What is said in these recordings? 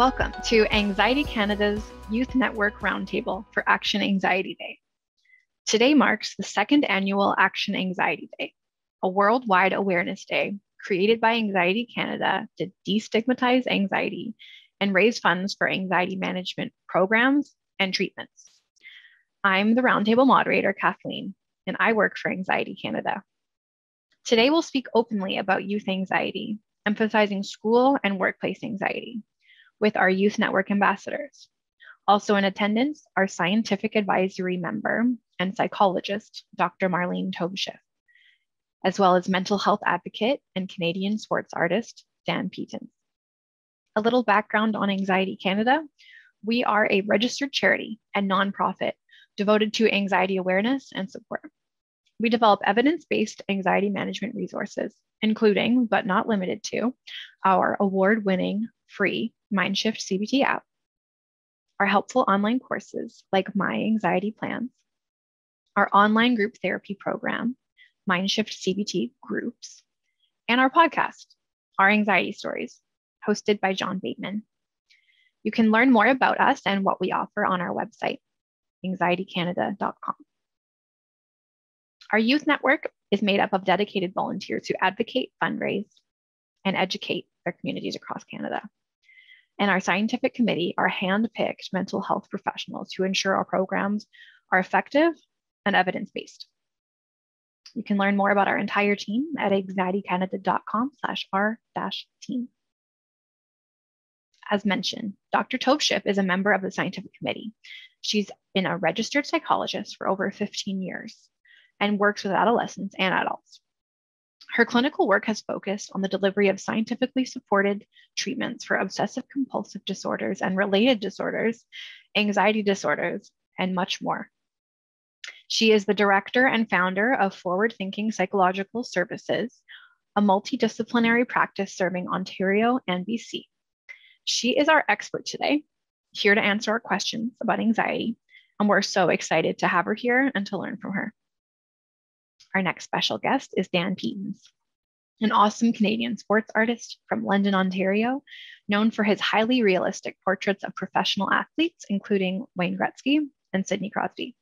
Welcome to Anxiety Canada's Youth Network Roundtable for Action Anxiety Day. Today marks the second annual Action Anxiety Day, a worldwide awareness day created by Anxiety Canada to destigmatize anxiety and raise funds for anxiety management programs and treatments. I'm the roundtable moderator, Kathleen, and I work for Anxiety Canada. Today, we'll speak openly about youth anxiety emphasizing school and workplace anxiety with our Youth Network ambassadors. Also in attendance, our scientific advisory member and psychologist, Dr. Marlene Taube-Schiff, as well as mental health advocate and Canadian sports artist, Dan Pietens. A little background on Anxiety Canada. We are a registered charity and nonprofit devoted to anxiety awareness and support. We develop evidence based anxiety management resources including but not limited to our award winning free MindShift CBT app, our helpful online courses like My Anxiety Plans, our online group therapy program, MindShift CBT Groups, and our podcast, Our Anxiety Stories, hosted by John Bateman. You can learn more about us and what we offer on our website, anxietycanada.com. Our youth network is made up of dedicated volunteers who advocate, fundraise, and educate their communities across Canada. And our scientific committee are hand-picked mental health professionals who ensure our programs are effective and evidence-based. You can learn more about our entire team at anxietycanada.com slash our-team. As mentioned, Dr. Taube-Schiff is a member of the scientific committee. She's been a registered psychologist for over 15 years and works with adolescents and adults. Her clinical work has focused on the delivery of scientifically supported treatments for obsessive compulsive disorders and related disorders, anxiety disorders, and much more. She is the director and founder of Forward Thinking Psychological Services, a multidisciplinary practice serving Ontario and BC. She is our expert today, here to answer our questions about anxiety, and we're so excited to have her here and to learn from her. Our next special guest is Dan Pietens, an awesome Canadian sports artist from London, Ontario, known for his highly realistic portraits of professional athletes, including Wayne Gretzky and Sidney Crosby.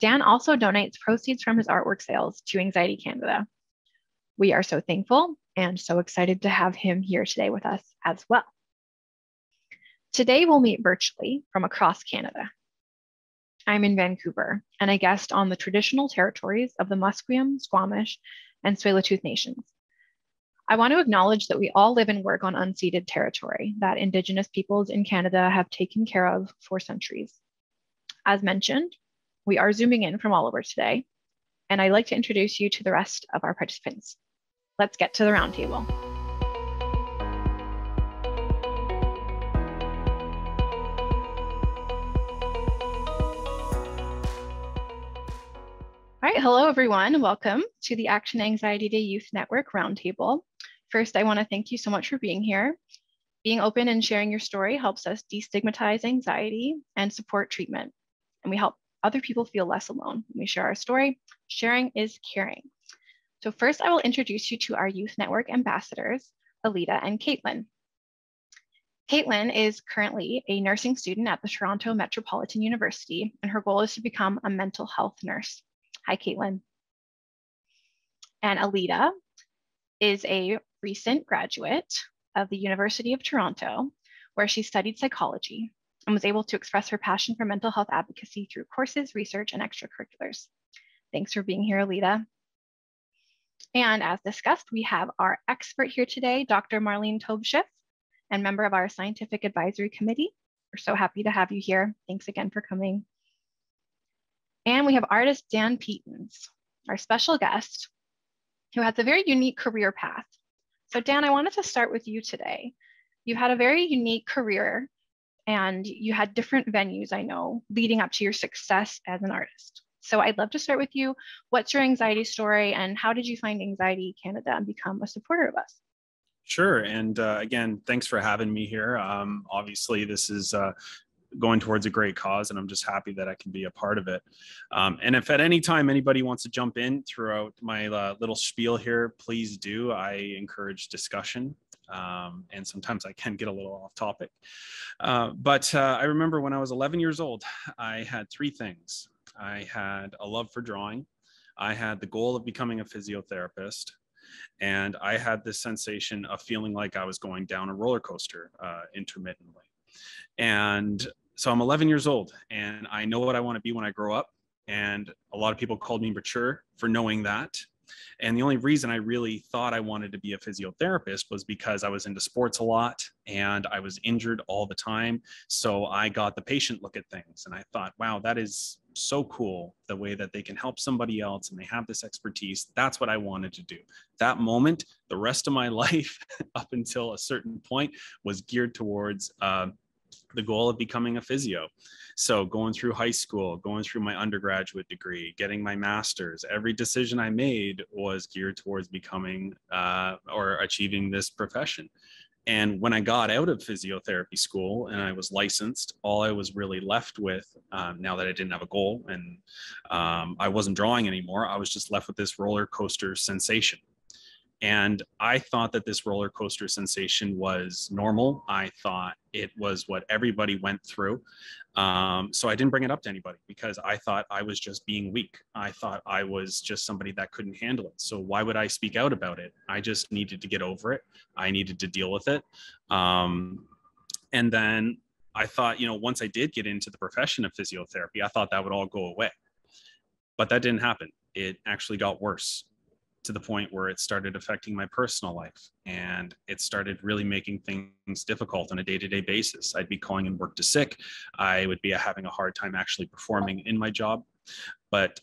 Dan also donates proceeds from his artwork sales to Anxiety Canada. We are so thankful and so excited to have him here today with us as well. Today, we'll meet virtually from across Canada. I'm in Vancouver and I guest on the traditional territories of the Musqueam, Squamish, and Tsleil-Waututh nations. I want to acknowledge that we all live and work on unceded territory that Indigenous peoples in Canada have taken care of for centuries. As mentioned, we are zooming in from all over today, and I'd like to introduce you to the rest of our participants. Let's get to the roundtable. All right, hello everyone. Welcome to the Action Anxiety Day Youth Network Roundtable. First, I want to thank you so much for being here. Being open and sharing your story helps us destigmatize anxiety and support treatment. And we help other people feel less alone when we share our story. Sharing is caring. So first, I will introduce you to our Youth Network ambassadors, Alita and Caitlin. Caitlin is currently a nursing student at the Toronto Metropolitan University, and her goal is to become a mental health nurse. Hi, Caitlin. And Alita is a recent graduate of the University of Toronto, where she studied psychology and was able to express her passion for mental health advocacy through courses, research, and extracurriculars. Thanks for being here, Alita. And as discussed, we have our expert here today, Dr. Marlene Taube-Schiff, and member of our scientific advisory committee. We're so happy to have you here. Thanks again for coming. And we have artist Dan Pietens, our special guest, who has a very unique career path. So Dan, I wanted to start with you today. You've had a very unique career and you had different venues, I know, leading up to your success as an artist. So I'd love to start with you. What's your anxiety story and how did you find Anxiety Canada and become a supporter of us? Sure. And uh, again, thanks for having me here. Um, obviously, this is uh, going towards a great cause and i'm just happy that i can be a part of it um, and if at any time anybody wants to jump in throughout my uh, little spiel here please do i encourage discussion Um, and sometimes I can get a little off topic. Uh, but uh, I remember when I was 11 years old, I had three things. I had a love for drawing. I had the goal of becoming a physiotherapist. And I had this sensation of feeling like I was going down a roller coaster uh, intermittently. And so I'm 11 years old and I know what I want to be when I grow up. And a lot of people called me mature for knowing that. And the only reason I really thought I wanted to be a physiotherapist was because I was into sports a lot and I was injured all the time. So I got the patient look at things and I thought, wow, that is so cool the way that they can help somebody else and they have this expertise. That's what I wanted to do. That moment, the rest of my life up until a certain point was geared towards uh, the goal of becoming a physio. So going through high school, going through my undergraduate degree, getting my master's, every decision I made was geared towards becoming uh, or achieving this profession. And when I got out of physiotherapy school and I was licensed, all I was really left with, um, now that I didn't have a goal and um, I wasn't drawing anymore, I was just left with this roller coaster sensation. And I thought that this roller coaster sensation was normal. I thought it was what everybody went through. Um, so I didn't bring it up to anybody because I thought I was just being weak. I thought I was just somebody that couldn't handle it. So why would I speak out about it? I just needed to get over it. I needed to deal with it. Um, and then I thought, you know, once I did get into the profession of physiotherapy, I thought that would all go away. But that didn't happen. It actually got worse to the point where it started affecting my personal life and it started really making things difficult on a day-to-day basis. I'd be calling in work to sick. I would be having a hard time actually performing in my job. But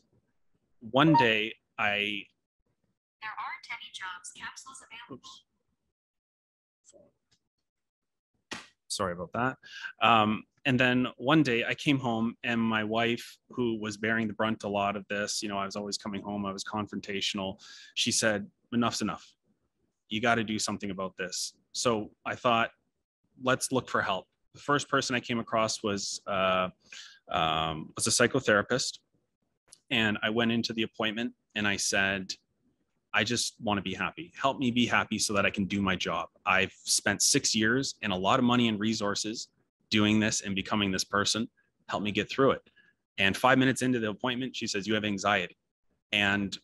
one day i there aren't any jobs capsules available. Oops. sorry about that. Um, and then one day I came home and my wife, who was bearing the brunt a lot of this, you know, I was always coming home, I was confrontational. She said, Enough's enough. You got to do something about this. So I thought, let's look for help. The first person I came across was uh, um, was a psychotherapist, and I went into the appointment and I said, I just want to be happy. Help me be happy so that I can do my job. I've spent six years and a lot of money and resources doing this and becoming this person. Help me get through it. And five minutes into the appointment, she says, You have anxiety. And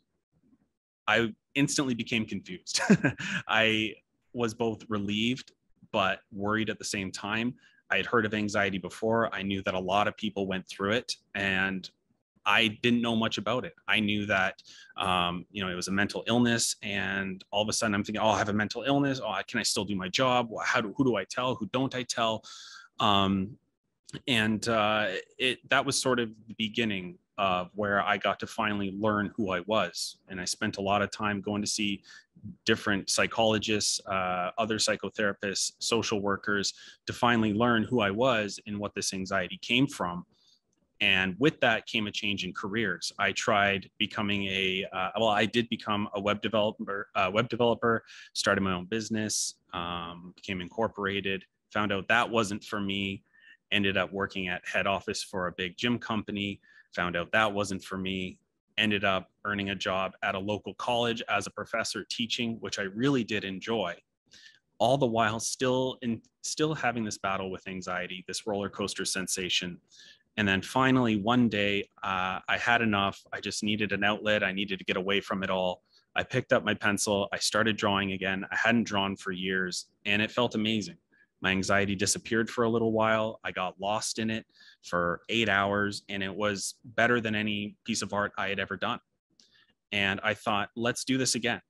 I instantly became confused. I was both relieved, but worried at the same time. I had heard of anxiety before. I knew that a lot of people went through it. And I didn't know much about it. I knew that, um, you know, it was a mental illness, and all of a sudden I'm thinking, oh, I have a mental illness. Oh, can I still do my job? How do who do I tell? Who don't I tell? Um, and uh, it that was sort of the beginning of where I got to finally learn who I was. And I spent a lot of time going to see different psychologists, uh, other psychotherapists, social workers to finally learn who I was and what this anxiety came from. And with that came a change in careers. I tried becoming a uh, well, I did become a web developer. Uh, web developer, started my own business, um, became incorporated, found out that wasn't for me ended up working at head office for a big gym company found out that wasn't for me ended up earning a job at a local college as a professor teaching which i really did enjoy all the while still in still having this battle with anxiety this roller coaster sensation. And then finally one day uh, i had enough. I just needed an outlet. I needed to get away from it all. I picked up my pencil. I started drawing again. I hadn't drawn for years and it felt amazing my anxiety disappeared for a little while. I got lost in it for eight hours, and it was better than any piece of art I had ever done. And I thought, let's do this again.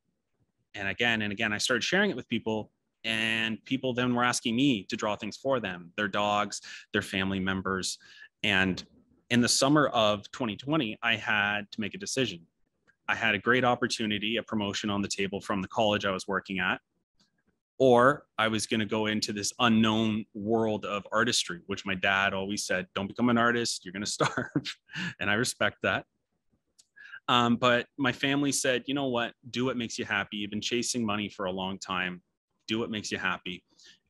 And again and again, I started sharing it with people, and people then were asking me to draw things for them their dogs, their family members. And in the summer of 2020, I had to make a decision. I had a great opportunity, a promotion on the table from the college I was working at or I was going to go into this unknown world of artistry, which my dad always said, don't become an artist, you're going to starve. and I respect that. Um, but my family said, you know what, do what makes you happy. You've been chasing money for a long time, do what makes you happy.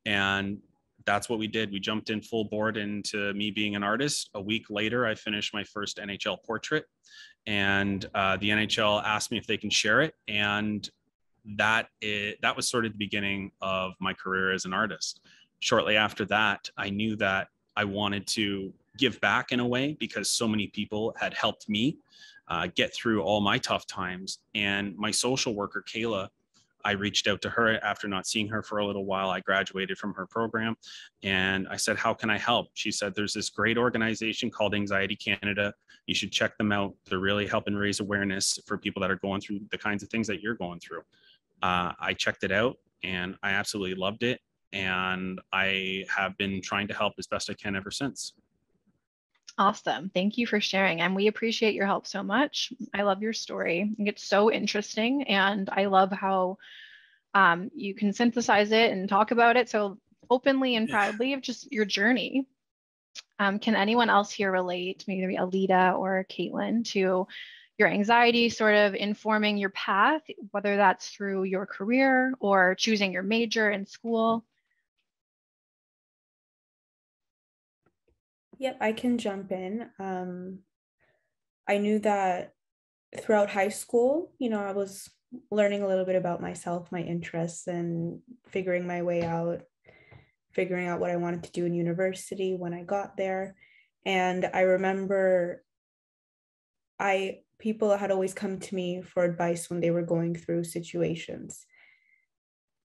And that's what we did. We jumped in full board into me being an artist. A week later, I finished my first NHL portrait, and uh, the NHL asked me if they can share it. And that it, that was sort of the beginning of my career as an artist. Shortly after that, I knew that I wanted to give back in a way because so many people had helped me uh, get through all my tough times. And my social worker, Kayla, I reached out to her after not seeing her for a little while. I graduated from her program and I said, How can I help? She said, There's this great organization called Anxiety Canada. You should check them out. They're really helping raise awareness for people that are going through the kinds of things that you're going through. Uh, I checked it out and I absolutely loved it. And I have been trying to help as best I can ever since. Awesome. Thank you for sharing. And we appreciate your help so much. I love your story. It's so interesting. And I love how um, you can synthesize it and talk about it so openly and proudly of just your journey. Um, can anyone else here relate, maybe Alita or Caitlin, to your anxiety sort of informing your path, whether that's through your career or choosing your major in school? Yep, I can jump in. Um, I knew that throughout high school, you know, I was learning a little bit about myself, my interests, and figuring my way out, figuring out what I wanted to do in university when I got there. And I remember I people had always come to me for advice when they were going through situations.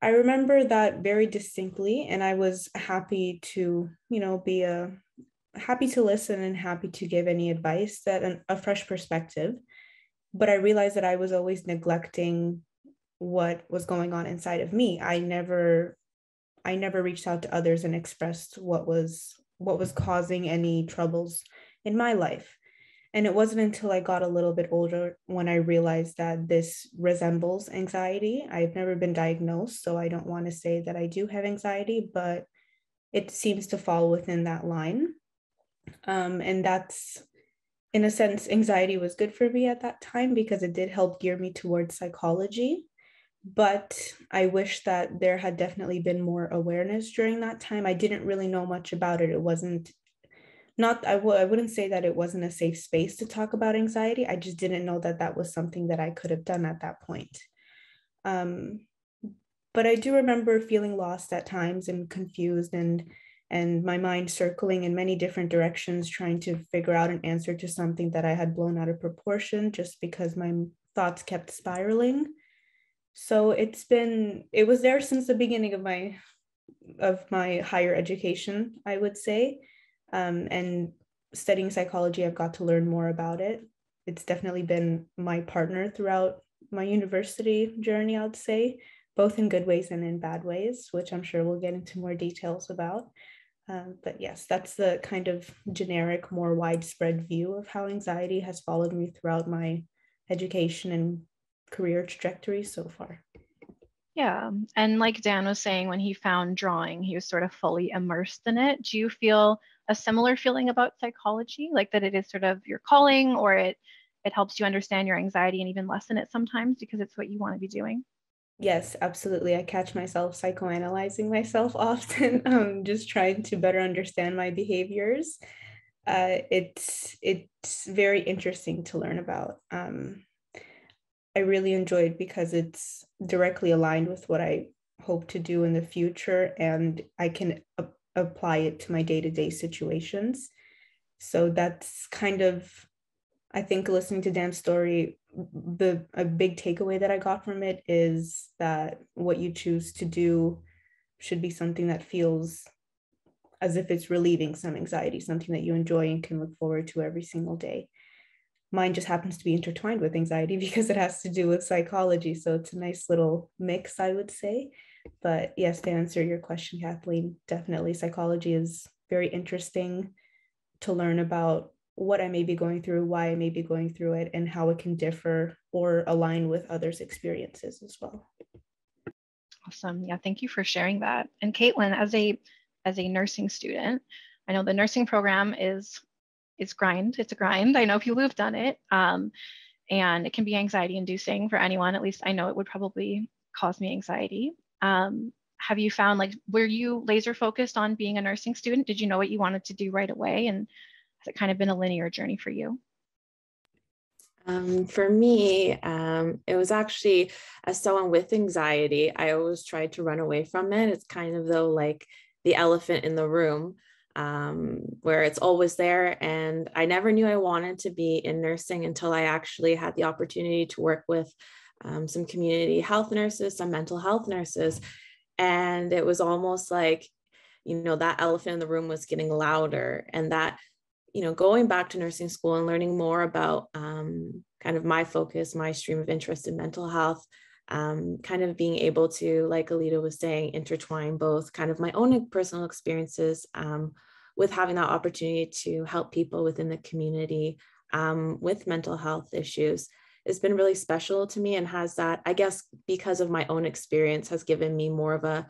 I remember that very distinctly, and I was happy to, you know, be a happy to listen and happy to give any advice that an, a fresh perspective. But i realized that i was always neglecting what was going on inside of me. I never i never reached out to others and expressed what was what was causing any troubles in my life and it wasn't until i got a little bit older when i realized that this resembles anxiety i've never been diagnosed so i don't want to say that i do have anxiety but it seems to fall within that line um, and that's, in a sense, anxiety was good for me at that time because it did help gear me towards psychology. But I wish that there had definitely been more awareness during that time. I didn't really know much about it. It wasn't not I w- I wouldn't say that it wasn't a safe space to talk about anxiety i just didn't know that that was something that i could have done at that point um, but i do remember feeling lost at times and confused and and my mind circling in many different directions, trying to figure out an answer to something that I had blown out of proportion just because my thoughts kept spiraling. So it's been, it was there since the beginning of my of my higher education, I would say. Um, and studying psychology, I've got to learn more about it. It's definitely been my partner throughout my university journey, I would say, both in good ways and in bad ways, which I'm sure we'll get into more details about. Um, but yes, that's the kind of generic, more widespread view of how anxiety has followed me throughout my education and career trajectory so far. Yeah. And like Dan was saying, when he found drawing, he was sort of fully immersed in it. Do you feel a similar feeling about psychology, like that it is sort of your calling or it it helps you understand your anxiety and even lessen it sometimes because it's what you want to be doing? Yes, absolutely. I catch myself psychoanalyzing myself often, um, just trying to better understand my behaviors. Uh, it's it's very interesting to learn about. Um, I really enjoyed it because it's directly aligned with what I hope to do in the future, and I can apply it to my day to day situations. So that's kind of, I think, listening to Dan's story the a big takeaway that I got from it is that what you choose to do should be something that feels as if it's relieving some anxiety, something that you enjoy and can look forward to every single day. Mine just happens to be intertwined with anxiety because it has to do with psychology. So it's a nice little mix, I would say. But yes, to answer your question, Kathleen, definitely psychology is very interesting to learn about what I may be going through, why I may be going through it, and how it can differ or align with others' experiences as well. Awesome. Yeah, thank you for sharing that. And Caitlin, as a as a nursing student, I know the nursing program is is grind. It's a grind. I know people who have done it. Um, and it can be anxiety inducing for anyone. At least I know it would probably cause me anxiety. Um, have you found like were you laser focused on being a nursing student? Did you know what you wanted to do right away? And has it kind of been a linear journey for you? Um, for me, um, it was actually as someone with anxiety, I always tried to run away from it. It's kind of though like the elephant in the room, um, where it's always there. And I never knew I wanted to be in nursing until I actually had the opportunity to work with um, some community health nurses, some mental health nurses. And it was almost like, you know, that elephant in the room was getting louder and that you know, going back to nursing school and learning more about um, kind of my focus, my stream of interest in mental health, um, kind of being able to, like Alita was saying, intertwine both kind of my own personal experiences um, with having that opportunity to help people within the community um, with mental health issues has been really special to me and has that, I guess, because of my own experience, has given me more of a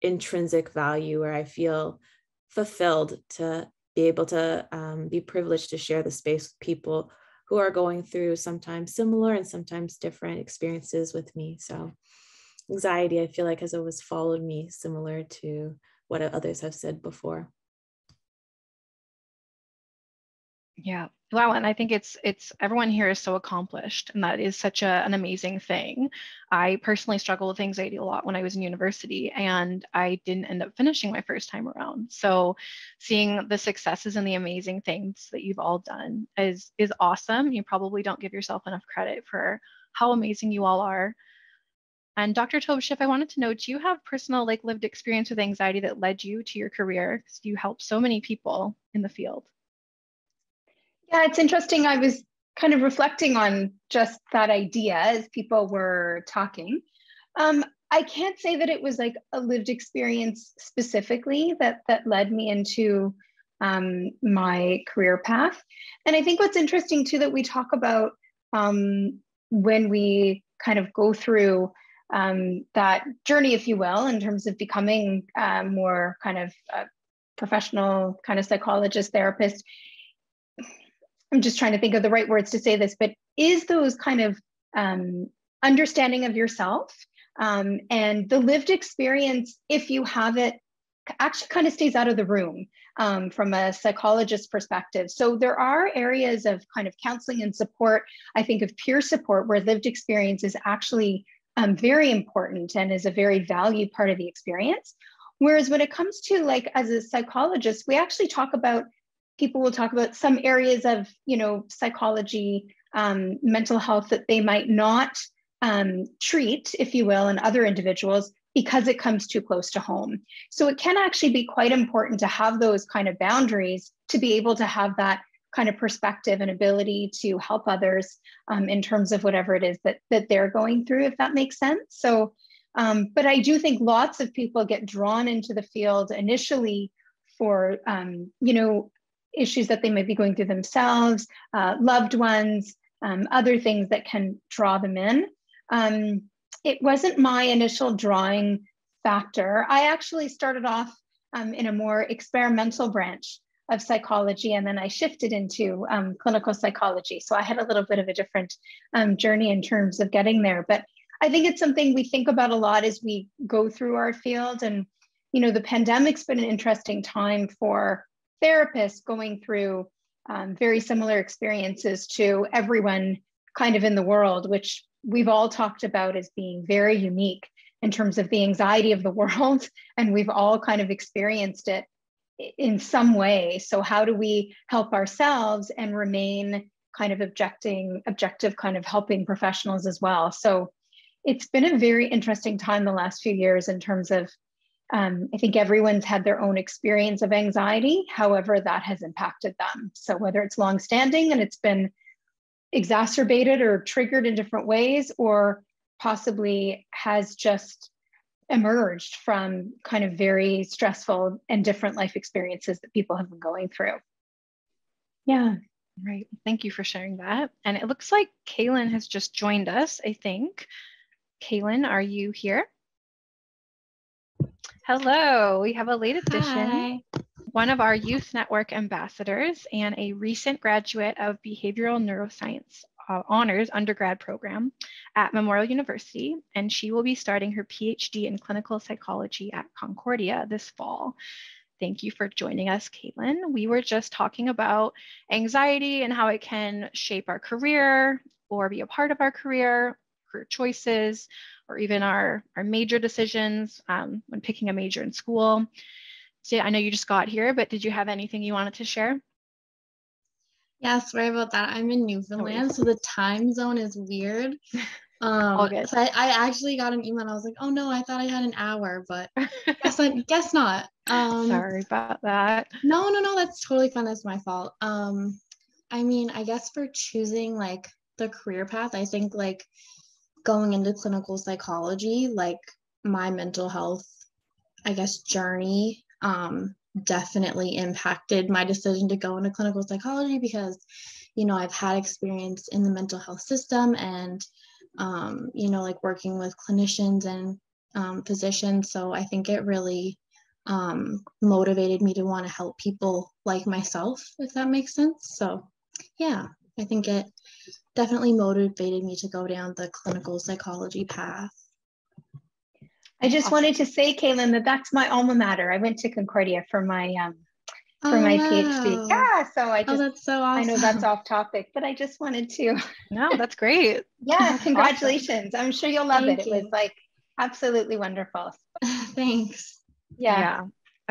intrinsic value where I feel fulfilled to be able to um, be privileged to share the space with people who are going through sometimes similar and sometimes different experiences with me. So, anxiety, I feel like, has always followed me, similar to what others have said before. Yeah. Wow. And I think it's it's everyone here is so accomplished, and that is such a, an amazing thing. I personally struggle with anxiety a lot when I was in university, and I didn't end up finishing my first time around. So, seeing the successes and the amazing things that you've all done is is awesome. You probably don't give yourself enough credit for how amazing you all are. And Dr. Taube-Schiff, I wanted to know, do you have personal like lived experience with anxiety that led you to your career? Because you help so many people in the field. Yeah, it's interesting. I was kind of reflecting on just that idea as people were talking. Um, I can't say that it was like a lived experience specifically that that led me into um, my career path. And I think what's interesting too that we talk about um, when we kind of go through um, that journey, if you will, in terms of becoming uh, more kind of professional kind of psychologist, therapist, I'm just trying to think of the right words to say this, but is those kind of um, understanding of yourself um, and the lived experience, if you have it, actually kind of stays out of the room um, from a psychologist perspective. So there are areas of kind of counseling and support, I think of peer support, where lived experience is actually um, very important and is a very valued part of the experience. Whereas when it comes to like as a psychologist, we actually talk about people will talk about some areas of you know psychology um, mental health that they might not um, treat if you will in other individuals because it comes too close to home. So it can actually be quite important to have those kind of boundaries to be able to have that kind of perspective and ability to help others um, in terms of whatever it is that that they're going through if that makes sense. So um, but i do think lots of people get drawn into the field initially for um, you know issues that they might be going through themselves, uh, loved ones, um, other things that can draw them in. Um, it wasn't my initial drawing factor. I actually started off um, in a more experimental branch of psychology, and then I shifted into um, clinical psychology. So I had a little bit of a different um, journey in terms of getting there. But I think it's something we think about a lot as we go through our field. And, you know, the pandemic's been an interesting time for therapists going through um, very similar experiences to everyone kind of in the world, which we've all talked about as being very unique in terms of the anxiety of the world. And we've all kind of experienced it in some way. So, how do we help ourselves and remain kind of objecting, objective, kind of helping professionals as well? So, it's been a very interesting time the last few years in terms of um, I think everyone's had their own experience of anxiety, however, that has impacted them. So, whether it's longstanding and it's been exacerbated or triggered in different ways, or possibly has just emerged from kind of very stressful and different life experiences that people have been going through. Yeah. Right. Thank you for sharing that. And it looks like Kaylin has just joined us, I think. Kaylin, are you here? Hello, we have a late addition. Hi. One of our Youth Network ambassadors and a recent graduate of Behavioral Neuroscience uh, Honors undergrad program at Memorial University, and she will be starting her PhD in clinical psychology at Concordia this fall. Thank you for joining us, Caitlin. We were just talking about anxiety and how it can shape our career or be a part of our career, career choices, or even our, our major decisions um, when picking a major in school. So I know you just got here, but did you have anything you wanted to share? Yeah, sorry about that. I'm in Newfoundland, no so the time zone is weird. Um. So I, I actually got an email. And I was like, oh no, I thought I had an hour, but guess I guess not. Um, Sorry about that. No, no, no. That's totally fine. That's my fault. Um, I mean, I guess for choosing like the career path, I think like going into clinical psychology, like my mental health, I guess journey, um, definitely impacted my decision to go into clinical psychology because, you know, I've had experience in the mental health system and um, you know, like working with clinicians and um, physicians. So I think it really um, motivated me to want to help people like myself, if that makes sense. So yeah, I think it definitely motivated me to go down the clinical psychology path. I just awesome. wanted to say, Caitlin, that that's my alma mater. I went to Concordia for my um, for oh, my PhD. Yeah, so I oh, just oh, that's so awesome. I know that's off topic, but I just wanted to. No, that's great. yeah, congratulations. Awesome. I'm sure you'll love Thank it. You. It was like absolutely wonderful. Thanks. Yeah. yeah.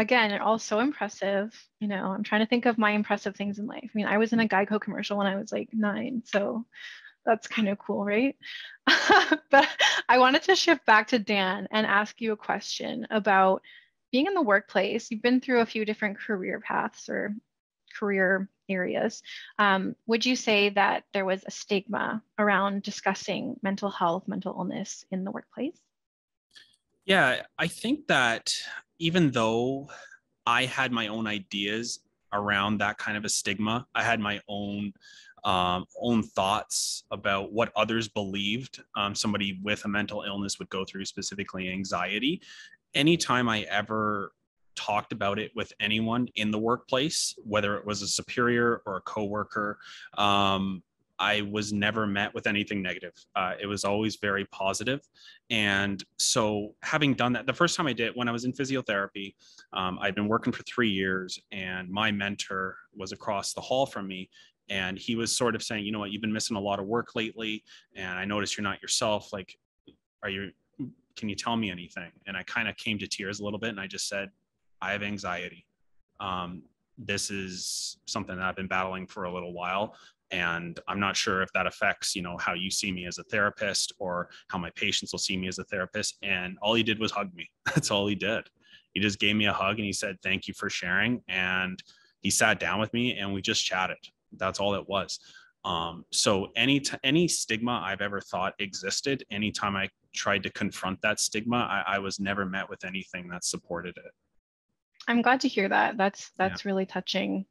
Again, all so impressive. You know, I'm trying to think of my impressive things in life. I mean, I was in a Geico commercial when I was like nine, so that's kind of cool, right? but I wanted to shift back to Dan and ask you a question about being in the workplace, you've been through a few different career paths or career areas. Um, would you say that there was a stigma around discussing mental health, mental illness in the workplace? Yeah, I think that even though I had my own ideas around that kind of a stigma, I had my own um, own thoughts about what others believed um, somebody with a mental illness would go through, specifically anxiety. Anytime I ever talked about it with anyone in the workplace, whether it was a superior or a coworker, um, I was never met with anything negative. Uh, it was always very positive. And so, having done that, the first time I did, it, when I was in physiotherapy, um, I'd been working for three years, and my mentor was across the hall from me. And he was sort of saying, you know what, you've been missing a lot of work lately. And I noticed you're not yourself. Like, are you can you tell me anything? And I kind of came to tears a little bit and I just said, I have anxiety. Um, this is something that I've been battling for a little while. And I'm not sure if that affects, you know, how you see me as a therapist or how my patients will see me as a therapist. And all he did was hug me. That's all he did. He just gave me a hug and he said, thank you for sharing. And he sat down with me and we just chatted. That's all it was. Um, so any t- any stigma I've ever thought existed, anytime I tried to confront that stigma, I, I was never met with anything that supported it. I'm glad to hear that. That's that's yeah. really touching.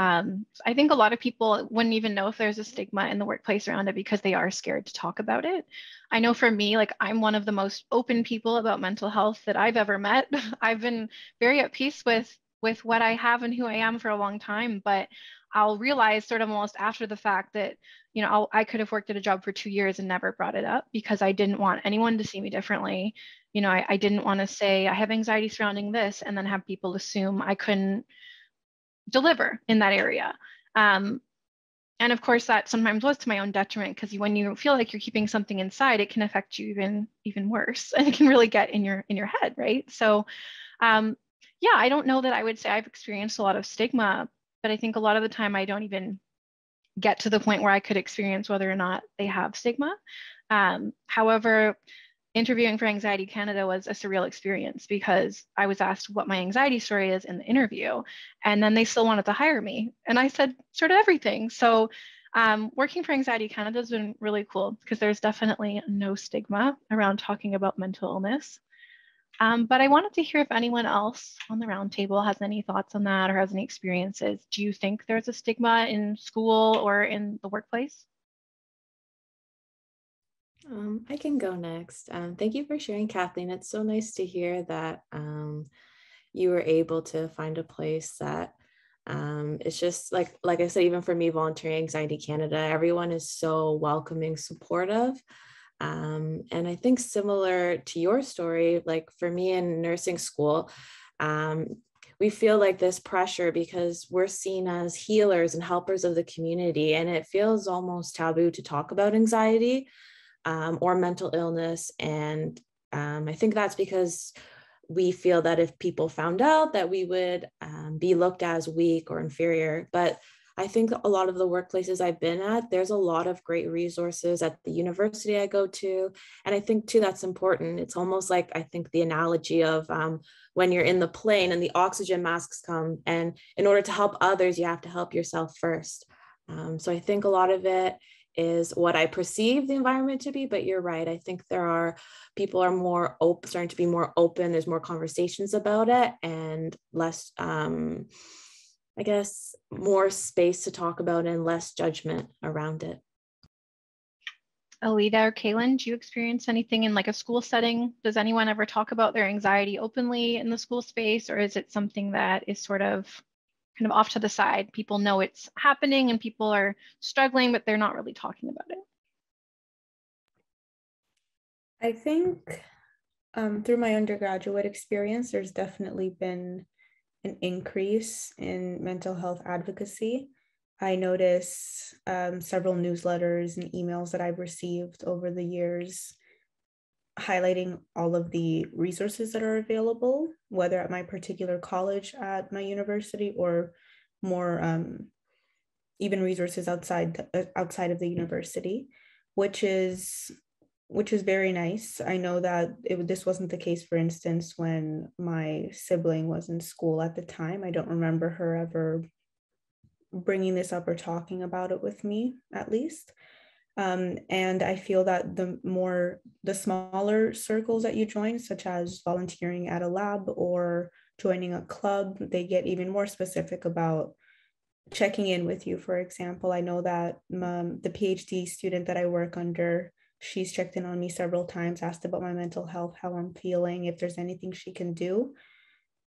Um, I think a lot of people wouldn't even know if there's a stigma in the workplace around it because they are scared to talk about it. I know for me, like I'm one of the most open people about mental health that I've ever met. I've been very at peace with with what I have and who I am for a long time, but I'll realize sort of almost after the fact that, you know, I'll, i could have worked at a job for two years and never brought it up because I didn't want anyone to see me differently. You know, I, I didn't want to say I have anxiety surrounding this and then have people assume I couldn't deliver in that area. Um, and of course, that sometimes was to my own detriment because when you feel like you're keeping something inside, it can affect you even even worse, and it can really get in your in your head, right? So, um, yeah, I don't know that I would say I've experienced a lot of stigma but I think a lot of the time I don't even get to the point where I could experience whether or not they have stigma. Um, however, interviewing for Anxiety Canada was a surreal experience because I was asked what my anxiety story is in the interview, and then they still wanted to hire me. And I said sort of everything. So um, working for Anxiety Canada has been really cool because there's definitely no stigma around talking about mental illness. Um, but I wanted to hear if anyone else on the roundtable has any thoughts on that or has any experiences. Do you think there's a stigma in school or in the workplace? Um, I can go next. Um, thank you for sharing, Kathleen. It's so nice to hear that um, you were able to find a place that um, it's just like like I said, even for me, volunteering Anxiety Canada, everyone is so welcoming, supportive. Um, and I think similar to your story, like for me in nursing school, um, we feel like this pressure because we're seen as healers and helpers of the community and it feels almost taboo to talk about anxiety um, or mental illness and um, i think that's because we feel that if people found out that we would um, be looked as weak or inferior but I think a lot of the workplaces I've been at, there's a lot of great resources at the university I go to. And I think too, that's important. It's almost like I think the analogy of um, when you're in the plane and the oxygen masks come. And in order to help others, you have to help yourself first. Um, so I think a lot of it is what I perceive the environment to be, but you're right. I think there are people are more open, starting to be more open. There's more conversations about it and less um, I guess, more space to talk about and less judgment around it. Alita or Kaylin, do you experience anything in like a school setting? Does anyone ever talk about their anxiety openly in the school space, or is it something that is sort of kind of off to the side? People know it's happening and people are struggling, but they're not really talking about it. I think um, through my undergraduate experience, there's definitely been an increase in mental health advocacy. I notice um, several newsletters and emails that I've received over the years highlighting all of the resources that are available, whether at my particular college at my university or more um, even resources outside the, outside of the university, which is which is very nice. I know that it, this wasn't the case, for instance, when my sibling was in school at the time. I don't remember her ever bringing this up or talking about it with me, at least. Um, and I feel that the more, the smaller circles that you join, such as volunteering at a lab or joining a club, they get even more specific about checking in with you. For example, I know that um, the PhD student that I work under she's checked in on me several times, asked about my mental health, how I'm feeling, if there's anything she can do.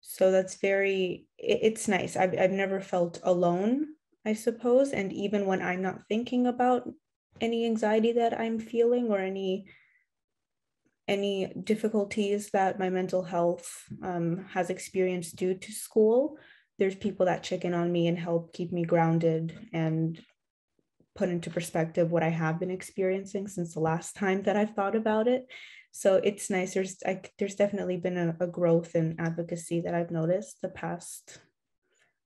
So that's very, it's nice. I've, I've never felt alone, I suppose. And even when I'm not thinking about any anxiety that I'm feeling or any any difficulties that my mental health um, has experienced due to school, there's people that check in on me and help keep me grounded and put into perspective what I have been experiencing since the last time that I've thought about it. So it's nice. There's I, there's definitely been a, a growth in advocacy that I've noticed the past.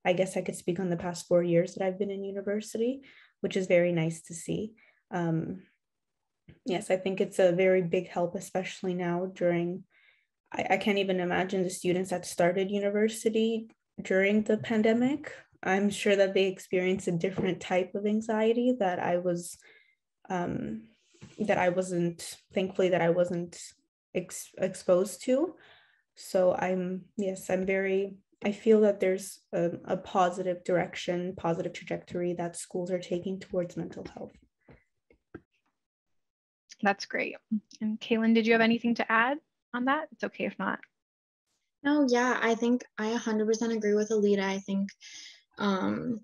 I guess I could speak on the past four years that I've been in university, which is very nice to see. Um, yes, I think it's a very big help, especially now during. I, I can't even imagine the students that started university during the pandemic I'm sure that they experience a different type of anxiety that I was um, that I wasn't thankfully that I wasn't ex- exposed to. So I'm yes, I'm very I feel that there's a, a positive direction, positive trajectory that schools are taking towards mental health. That's great. And Kaylin, did you have anything to add on that? It's okay if not. No, yeah, I think I 100% agree with Alita. I think um,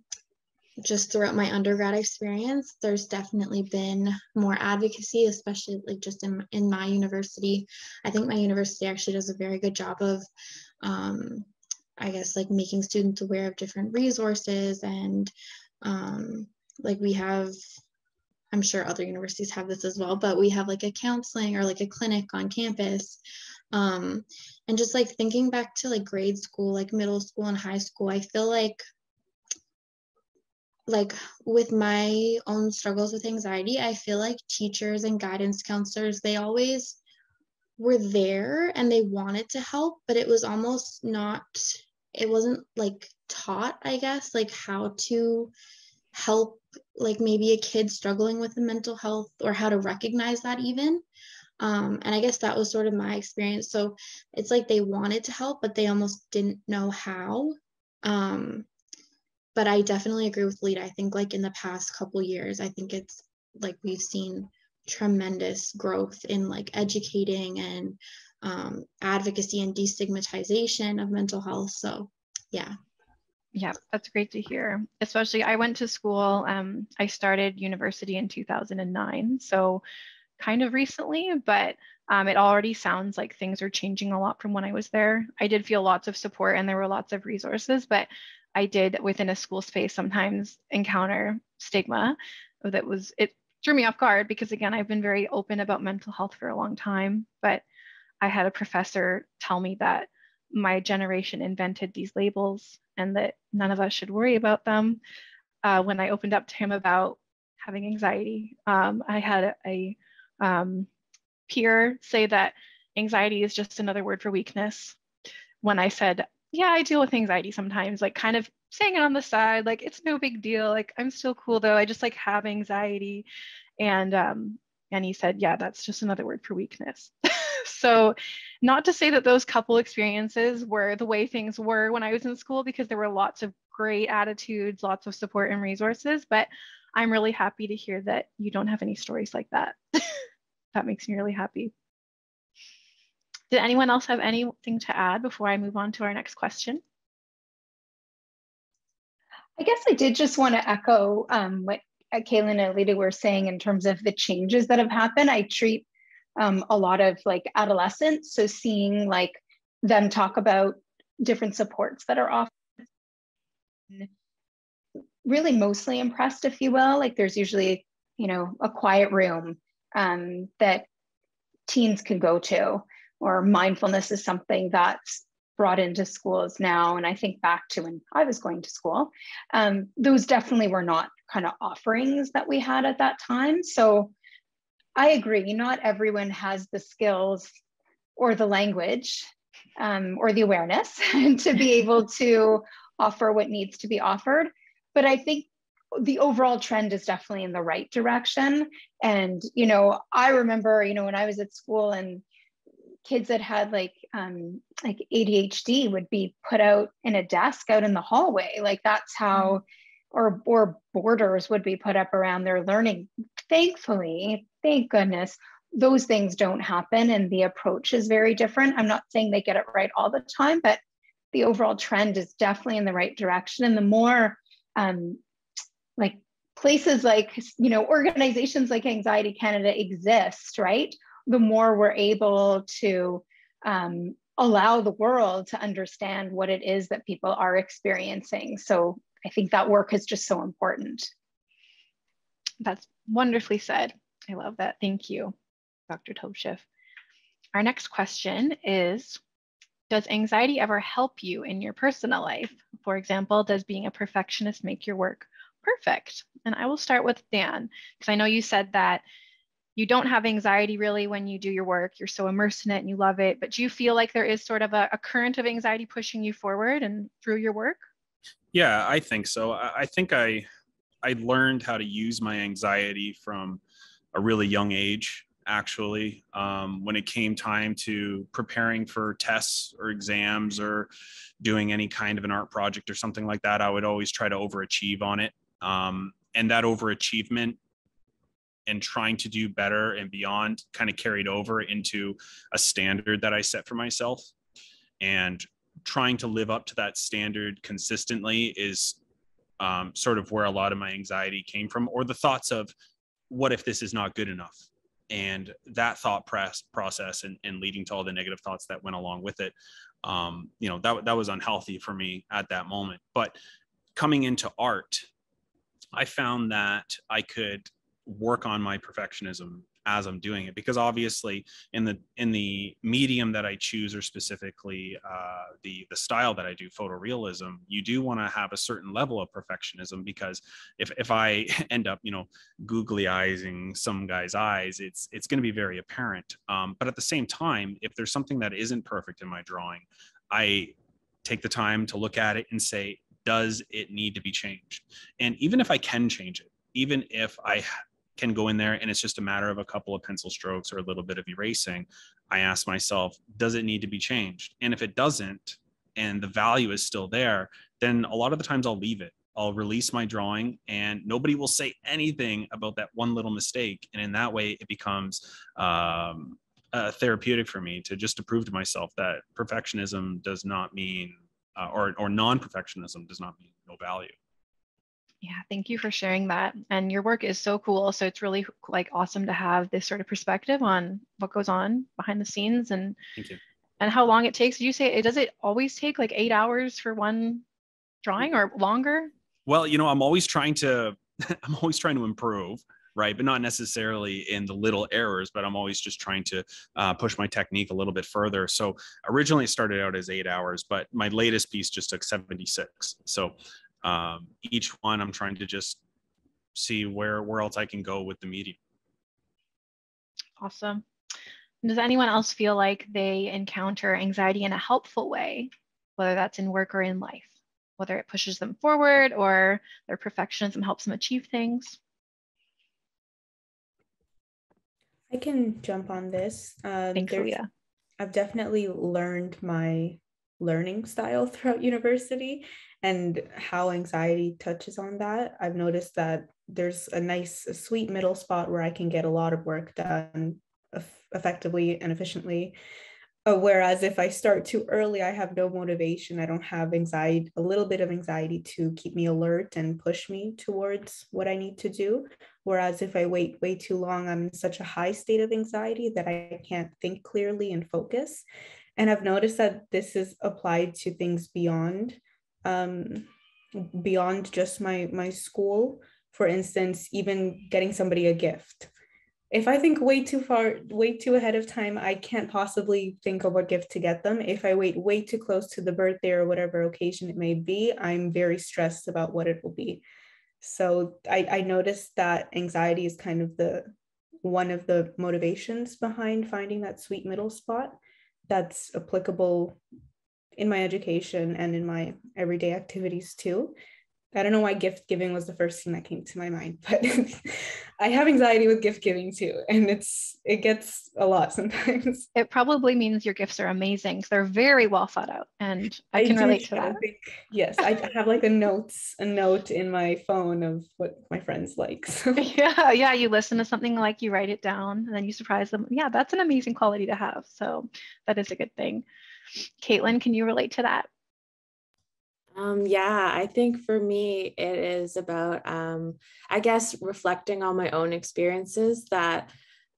just throughout my undergrad experience, there's definitely been more advocacy, especially like just in, in my university. I think my university actually does a very good job of, um, I guess, like making students aware of different resources and um, like we have, I'm sure other universities have this as well, but we have like a counseling or like a clinic on campus. Um, and just like thinking back to like grade school, like middle school and high school, I feel like like with my own struggles with anxiety, I feel like teachers and guidance counselors, they always were there and they wanted to help, but it was almost not, it wasn't like taught, I guess, like how to help like maybe a kid struggling with the mental health or how to recognize that even. Um, and I guess that was sort of my experience. So it's like they wanted to help, but they almost didn't know how. Um, but I definitely agree with Lita. I think like in the past couple years, I think it's like we've seen tremendous growth in like educating and um, advocacy and destigmatization of mental health. So yeah. Yeah, that's great to hear. Especially, I went to school. Um, I started university in 2009. So kind of recently, but um, it already sounds like things are changing a lot from when I was there. I did feel lots of support and there were lots of resources, but I did within a school space sometimes encounter stigma that was, it threw me off guard because again, I've been very open about mental health for a long time, but I had a professor tell me that my generation invented these labels and that none of us should worry about them. Uh, when I opened up to him about having anxiety, um, I had a, um, peer say that anxiety is just another word for weakness. When I said, yeah, I deal with anxiety sometimes, like kind of saying it on the side, like it's no big deal. Like I'm still cool though. I just like have anxiety. And um, and he said, yeah, that's just another word for weakness. so not to say that those couple experiences were the way things were when I was in school, because there were lots of great attitudes, lots of support and resources, but I'm really happy to hear that you don't have any stories like that. that makes me really happy. Did anyone else have anything to add before I move on to our next question? I guess I did just want to echo um, what Kaylin and Alita were saying in terms of the changes that have happened. I treat um, a lot of like adolescents, so seeing like them talk about different supports that are offered. Really mostly impressed, if you will. Like there's usually, you know, a quiet room um, that teens can go to, or mindfulness is something that's brought into schools now. And I think back to when I was going to school, um, those definitely were not kind of offerings that we had at that time. So I agree, not everyone has the skills or the language um, or the awareness to be able to offer what needs to be offered. But I think the overall trend is definitely in the right direction. And, you know, I remember, you know, when I was at school and kids that had like um, like ADHD would be put out in a desk out in the hallway. Like that's how, mm-hmm. or or borders would be put up around their learning. Thankfully, thank goodness, those things don't happen, and the approach is very different. I'm not saying they get it right all the time, but the overall trend is definitely in the right direction. And the more um, like places like you know organizations like anxiety canada exist right the more we're able to um, allow the world to understand what it is that people are experiencing so i think that work is just so important that's wonderfully said i love that thank you dr Taube-Schiff our next question is does anxiety ever help you in your personal life? For example, does being a perfectionist make your work perfect. And I will start with Dan, because I know you said that you don't have anxiety really when you do your work. You're so immersed in it and you love it. But do you feel like there is sort of a, a current of anxiety pushing you forward and through your work? Yeah, I think so. I, I think I I learned how to use my anxiety from a really young age actually um, when it came time to preparing for tests or exams or doing any kind of an art project or something like that i would always try to overachieve on it um, and that overachievement and trying to do better and beyond kind of carried over into a standard that I set for myself. And trying to live up to that standard consistently is um, sort of where a lot of my anxiety came from, or the thoughts of, what if this is not good enough? And that thought press process and, and leading to all the negative thoughts that went along with it, um, you know, that, that was unhealthy for me at that moment. But coming into art I found that I could work on my perfectionism as I'm doing it because obviously in the in the medium that I choose or specifically uh, the the style that I do photorealism you do want to have a certain level of perfectionism because if if I end up you know googly eyesing some guy's eyes it's it's going to be very apparent um, but at the same time if there's something that isn't perfect in my drawing I take the time to look at it and say does it need to be changed? And even if I can change it, even if I can go in there and it's just a matter of a couple of pencil strokes or a little bit of erasing, I ask myself, does it need to be changed? And if it doesn't, and the value is still there, then a lot of the times I'll leave it. I'll release my drawing and nobody will say anything about that one little mistake. And in that way, it becomes um, uh, therapeutic for me to just to prove to myself that perfectionism does not mean uh, or, or non-perfectionism does not mean no value. Yeah, thank you for sharing that. And your work is so cool. So it's really like awesome to have this sort of perspective on what goes on behind the scenes and Thank you. and how long it takes. Did you say it does it always take like eight hours for one drawing or longer? Well, you know, I'm always trying to I'm always trying to improve, right? But not necessarily in the little errors, but I'm always just trying to uh, push my technique a little bit further. So originally it started out as eight hours, but my latest piece just took 76. So um, each one I'm trying to just see where where else I can go with the medium. Awesome. Does anyone else feel like they encounter anxiety in a helpful way, whether that's in work or in life? Whether it pushes them forward or their perfectionism helps them achieve things? I can jump on this. Um, Thanks, there's- Leah. I've definitely learned my learning style throughout university and how anxiety touches on that. I've noticed that there's a nice, a sweet middle spot where I can get a lot of work done eff- effectively and efficiently. Uh, whereas if I start too early, I have no motivation. I don't have anxiety, a little bit of anxiety to keep me alert and push me towards what I need to do. Whereas if I wait way too long, I'm in such a high state of anxiety that I can't think clearly and focus. And I've noticed that this is applied to things beyond um, beyond just my my school. For instance, even getting somebody a gift. If I think way too far, way too ahead of time, I can't possibly think of what gift to get them. If I wait way too close to the birthday or whatever occasion it may be, I'm very stressed about what it will be. So I, I noticed that anxiety is kind of the one of the motivations behind finding that sweet middle spot that's applicable in my education and in my everyday activities too. I don't know why gift giving was the first thing that came to my mind, but I have anxiety with gift giving too, and it's it gets a lot sometimes. It probably means your gifts are amazing. They're very well thought out, and I can do relate to that. think- yes, I have like a notes a note in my phone of what my friends like. So yeah, yeah. You listen to something like you write it down, and then you surprise them. Yeah, that's an amazing quality to have. So that is a good thing. Caitlin, can you relate to that? Um, yeah, I think for me, it is about, um, I guess, reflecting on my own experiences that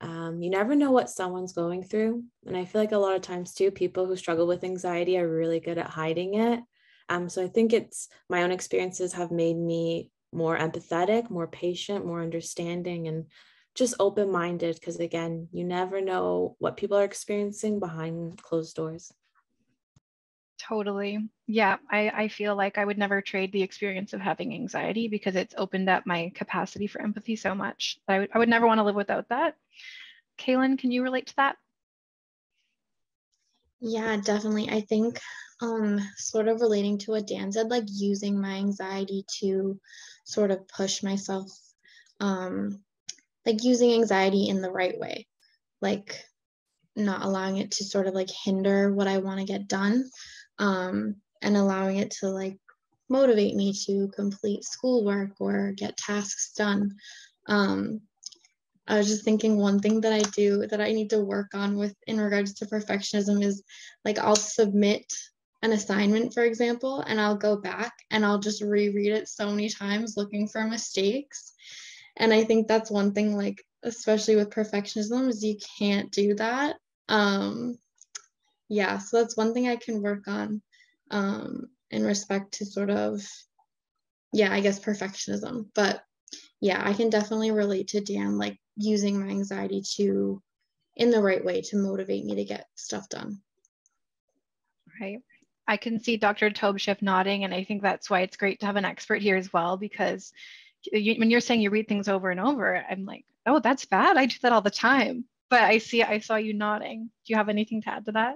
um, you never know what someone's going through. And I feel like a lot of times, too, people who struggle with anxiety are really good at hiding it. Um, so I think it's my own experiences have made me more empathetic, more patient, more understanding, and just open minded. Because again, you never know what people are experiencing behind closed doors. Totally. Yeah, I, I feel like I would never trade the experience of having anxiety because it's opened up my capacity for empathy so much. I would, I would never want to live without that. Kaylin, can you relate to that? Yeah, definitely. I think um sort of relating to what Dan said, like using my anxiety to sort of push myself, um, like using anxiety in the right way, like not allowing it to sort of like hinder what I want to get done, um, and allowing it to like motivate me to complete schoolwork or get tasks done. Um, I was just thinking one thing that I do that I need to work on with in regards to perfectionism is like I'll submit an assignment, for example, and I'll go back and I'll just reread it so many times looking for mistakes. And I think that's one thing, like, especially with perfectionism, is you can't do that. Um, yeah, so that's one thing I can work on um, in respect to sort of, yeah, I guess perfectionism. But yeah, I can definitely relate to Dan, like using my anxiety to in the right way to motivate me to get stuff done. Right. I can see Dr. Taube-Schiff nodding, and I think that's why it's great to have an expert here as well, because you, when you're saying you read things over and over, I'm like, oh, that's bad. I do that all the time. But I see, I saw you nodding. Do you have anything to add to that?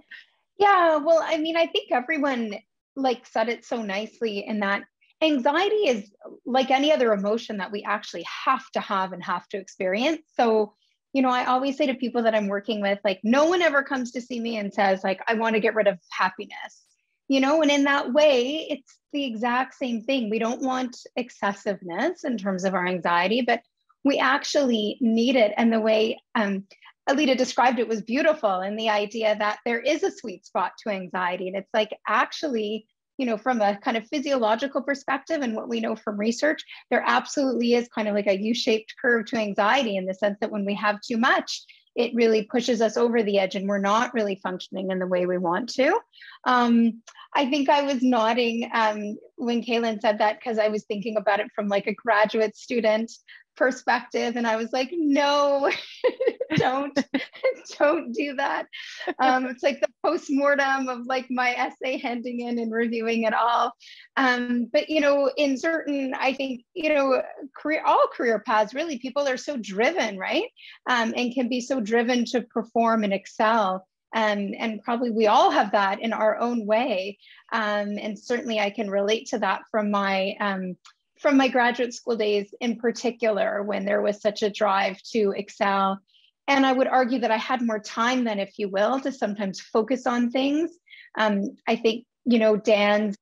Yeah, well, I mean, I think everyone like said it so nicely in that anxiety is like any other emotion that we actually have to have and have to experience. So, you know, I always say to people that I'm working with, like, no one ever comes to see me and says, like, I want to get rid of happiness, you know, and in that way, it's the exact same thing. We don't want excessiveness in terms of our anxiety, but we actually need it. And the way um, Alita described it was beautiful, and the idea that there is a sweet spot to anxiety. And it's like, actually, you know, from a kind of physiological perspective and what we know from research, there absolutely is kind of like a U-shaped curve to anxiety in the sense that when we have too much, it really pushes us over the edge and we're not really functioning in the way we want to. Um, I think I was nodding um, when Kaylin said that because I was thinking about it from like a graduate student perspective and i was like no don't don't do that. Um, it's like the post-mortem of like my essay handing in and reviewing it all. Um, but you know in certain i think you know career all career paths really people are so driven right? Um, and can be so driven to perform and excel. Um, and probably we all have that in our own way. Um, and certainly i can relate to that from my um, from my graduate school days in particular, when there was such a drive to excel. And I would argue that I had more time then, if you will, to sometimes focus on things. Um, I think, you know, Dan's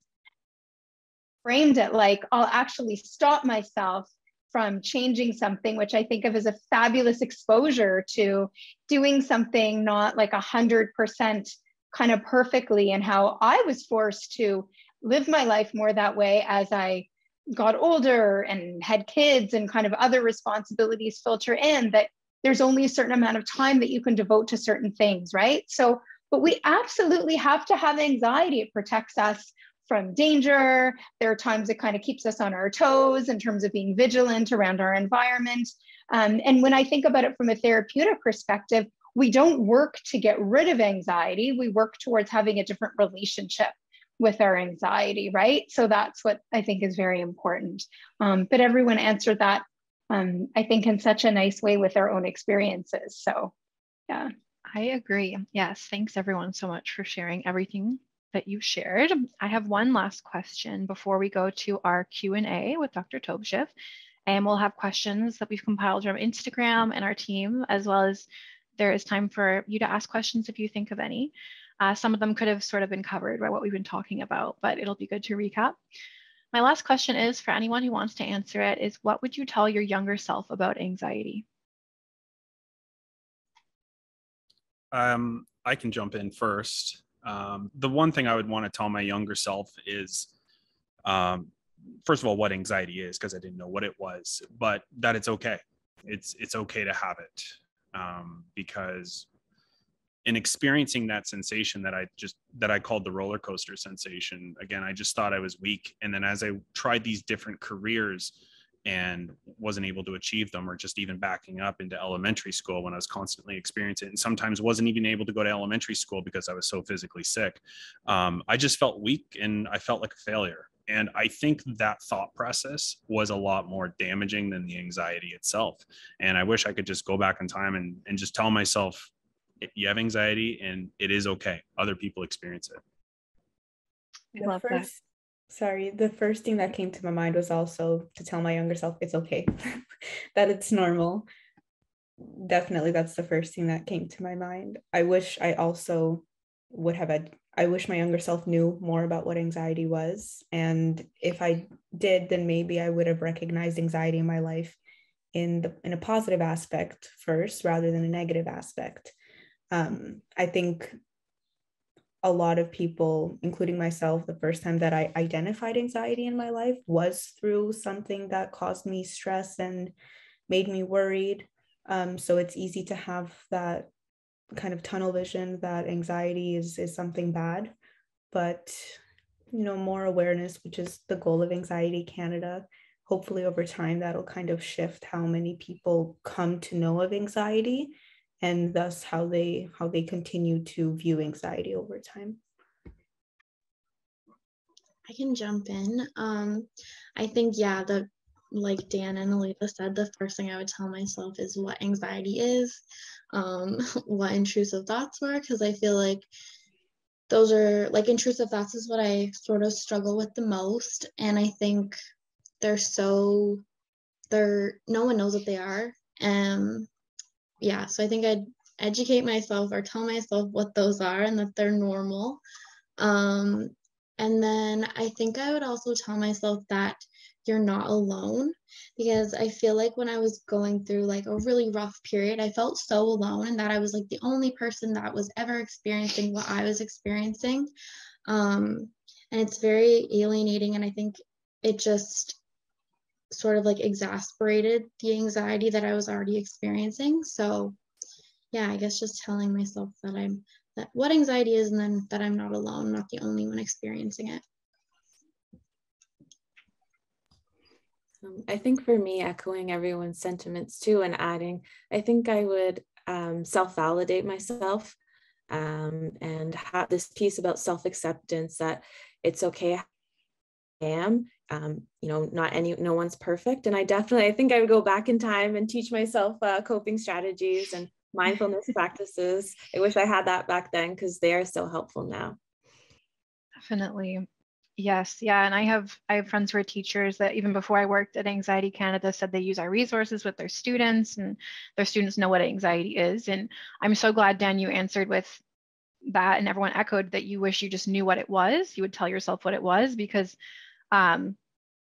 framed it like I'll actually stop myself from changing something, which I think of as a fabulous exposure to doing something not like a hundred percent kind of perfectly and how I was forced to live my life more that way as I got older and had kids and kind of other responsibilities filter in that there's only a certain amount of time that you can devote to certain things, right? So, but we absolutely have to have anxiety. It protects us from danger. There are times it kind of keeps us on our toes in terms of being vigilant around our environment. Um, and when I think about it from a therapeutic perspective, we don't work to get rid of anxiety. We work towards having a different relationship with our anxiety, right? So that's what I think is very important. Um, but everyone answered that, um, I think, in such a nice way with their own experiences. So, yeah. I agree. Yes. Thanks, everyone, so much for sharing everything that you shared. I have one last question before we go to our Q&A with Dr. Taube-Schiff. And we'll have questions that we've compiled from Instagram and our team, as well as there is time for you to ask questions if you think of any. Uh, some of them could have sort of been covered by what we've been talking about, but it'll be good to recap. My last question is for anyone who wants to answer it is what would you tell your younger self about anxiety? Um, I can jump in first. Um, the one thing I would want to tell my younger self is, um, first of all, what anxiety is, because I didn't know what it was, but that it's okay. It's it's okay to have it, um, because in experiencing that sensation that I just that I called the roller coaster sensation again I just thought I was weak and then as I tried these different careers and wasn't able to achieve them or just even backing up into elementary school when I was constantly experiencing it and sometimes wasn't even able to go to elementary school because I was so physically sick um, I just felt weak and I felt like a failure and I think that thought process was a lot more damaging than the anxiety itself. And I wish I could just go back in time and, and just tell myself, you have anxiety and it is okay. Other people experience it. I love first, that. Sorry, the first thing that came to my mind was also to tell my younger self it's okay, that it's normal. Definitely, that's the first thing that came to my mind. I wish I also would have had, I wish my younger self knew more about what anxiety was. And if I did, then maybe I would have recognized anxiety in my life in the in a positive aspect first rather than a negative aspect um, I think a lot of people, including myself, the first time that I identified anxiety in my life was through something that caused me stress and made me worried. Um, so it's easy to have that kind of tunnel vision that anxiety is is something bad, but you know more awareness, which is the goal of Anxiety Canada. Hopefully, over time, that'll kind of shift how many people come to know of anxiety and thus how they how they continue to view anxiety over time. I can jump in. Um i think yeah the like dan and alita said the first thing i would tell myself is what anxiety is um what intrusive thoughts were because i feel like those are like intrusive thoughts is what i sort of struggle with the most and i think they're so they're no one knows what they are um yeah, so I think I'd educate myself or tell myself what those are and that they're normal. Um, and then I think I would also tell myself that you're not alone because I feel like when I was going through like a really rough period, I felt so alone and that I was like the only person that was ever experiencing what I was experiencing. Um, and it's very alienating and i think it just sort of like exasperated the anxiety that i was already experiencing so yeah i guess just telling myself that i'm that what anxiety is and then that i'm not alone not the only one experiencing it Um, I think for me, echoing everyone's sentiments too and adding, I think I would um, self validate myself um, and have this piece about self acceptance that it's okay. I am, um, you know, not any, no one's perfect. And I definitely, I think I would go back in time and teach myself uh, coping strategies and mindfulness practices. I wish I had that back then because they are so helpful now. Definitely. Yes, yeah, and I have I have friends who are teachers that even before I worked at Anxiety Canada said they use our resources with their students and their students know what anxiety is. And I'm so glad Dan you answered with that and everyone echoed that you wish you just knew what it was. You would tell yourself what it was because um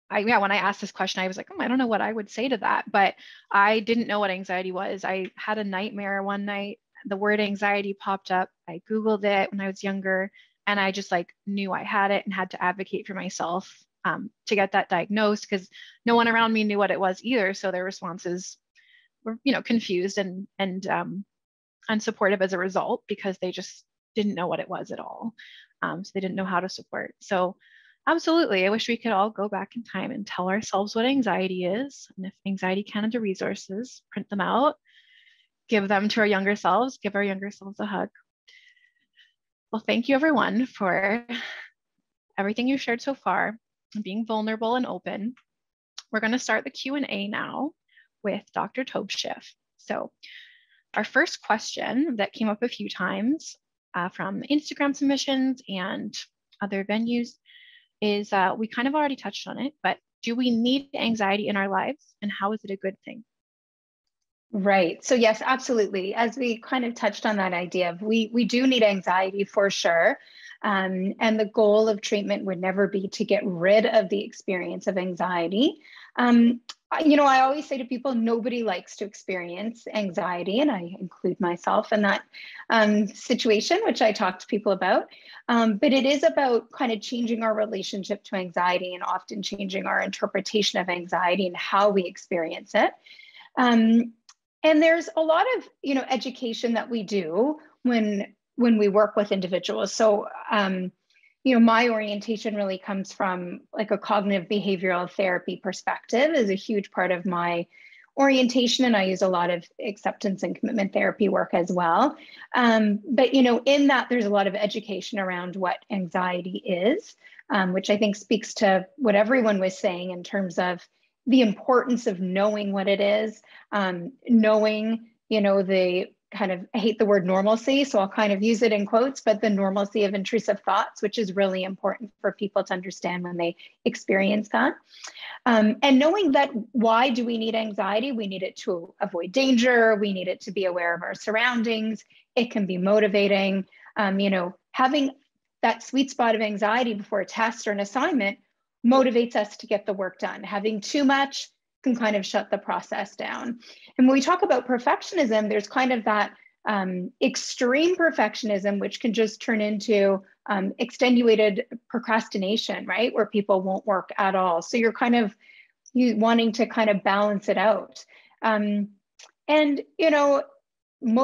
I yeah, when I asked this question, I was like, oh, I don't know what I would say to that. But I didn't know what anxiety was. I had a nightmare one night. The word anxiety popped up. I Googled it when I was younger and I just like knew I had it and had to advocate for myself um, to get that diagnosed because no one around me knew what it was either. So their responses were, you know, confused and and um, unsupportive as a result because they just didn't know what it was at all. Um, so they didn't know how to support. So absolutely, I wish we could all go back in time and tell ourselves what anxiety is. And if Anxiety Canada resources, print them out, give them to our younger selves, give our younger selves a hug. Well, thank you everyone for everything you shared so far, and being vulnerable and open. We're going to start the Q&A now with Dr. Taube-Schiff. So our first question that came up a few times uh, from Instagram submissions and other venues is uh, we kind of already touched on it, but do we need anxiety in our lives and how is it a good thing? Right. So yes, absolutely. As we kind of touched on that idea of we we do need anxiety for sure. Um, and the goal of treatment would never be to get rid of the experience of anxiety. Um, you know, I always say to people, nobody likes to experience anxiety, and I include myself in that um, situation, which I talk to people about. Um, but it is about kind of changing our relationship to anxiety and often changing our interpretation of anxiety and how we experience it. Um, and there's a lot of you know education that we do when when we work with individuals so um, you know my orientation really comes from like a cognitive behavioral therapy perspective is a huge part of my orientation and i use a lot of acceptance and commitment therapy work as well. Um, but you know in that there's a lot of education around what anxiety is um, which i think speaks to what everyone was saying in terms of the importance of knowing what it is, um, knowing, you know, the kind of, hate the word normalcy, so I'll kind of use it in quotes, but the normalcy of intrusive thoughts, which is really important for people to understand when they experience that. Um, and knowing that why do we need anxiety? We need it to avoid danger, we need it to be aware of our surroundings, it can be motivating. Um, you know, having that sweet spot of anxiety before a test or an assignment motivates us to get the work done. Having too much can kind of shut the process down. And when we talk about perfectionism, there's kind of that um, extreme perfectionism, which can just turn into um, extenuated procrastination, right? Where people won't work at all. So you're kind of you wanting to kind of balance it out. Um, and, you know,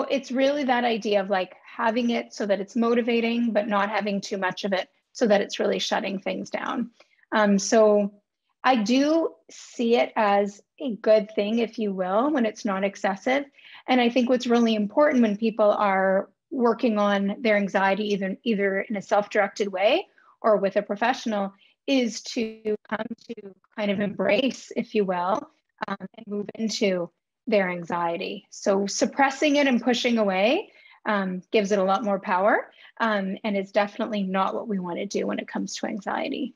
it's really that idea of like having it so that it's motivating, but not having too much of it so that it's really shutting things down. Um, so I do see it as a good thing, if you will, when it's not excessive. And I think what's really important when people are working on their anxiety, either, either in a self directed way or with a professional, is to come to kind of embrace, if you will, um, and move into their anxiety. So suppressing it and pushing away um, gives it a lot more power. Um, and is definitely not what we want to do when it comes to anxiety.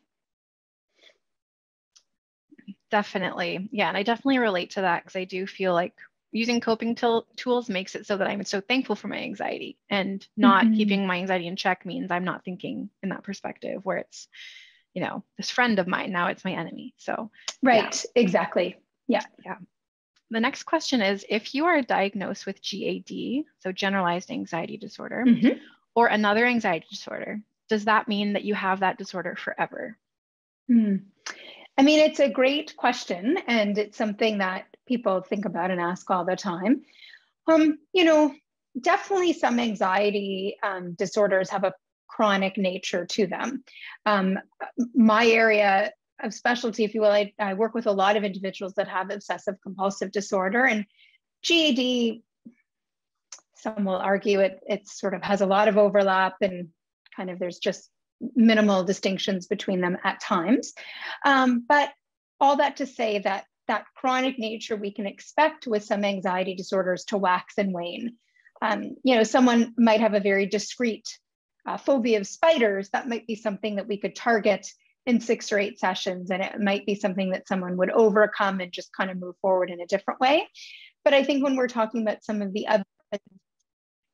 Definitely. Yeah. And I definitely relate to that because I do feel like using coping t- tools makes it so that I'm so thankful for my anxiety and not mm-hmm. keeping my anxiety in check means I'm not thinking in that perspective where it's, you know, this friend of mine, now it's my enemy. So, right. Yeah. Exactly. Yeah. Yeah. The next question is if you are diagnosed with GAD, so generalized anxiety disorder, mm-hmm. or another anxiety disorder, does that mean that you have that disorder forever? Hmm. I mean, it's a great question, and it's something that people think about and ask all the time. Um, you know, definitely some anxiety um, disorders have a chronic nature to them. Um, my area of specialty, if you will, I, I, work with a lot of individuals that have obsessive compulsive disorder, and GAD. Some will argue it it sort of has a lot of overlap, and kind of there's just minimal distinctions between them at times. Um, but all that to say that that chronic nature we can expect with some anxiety disorders to wax and wane. Um, you know, someone might have a very discrete uh, phobia of spiders. That might be something that we could target in six or eight sessions, and it might be something that someone would overcome and just kind of move forward in a different way. But I think when we're talking about some of the other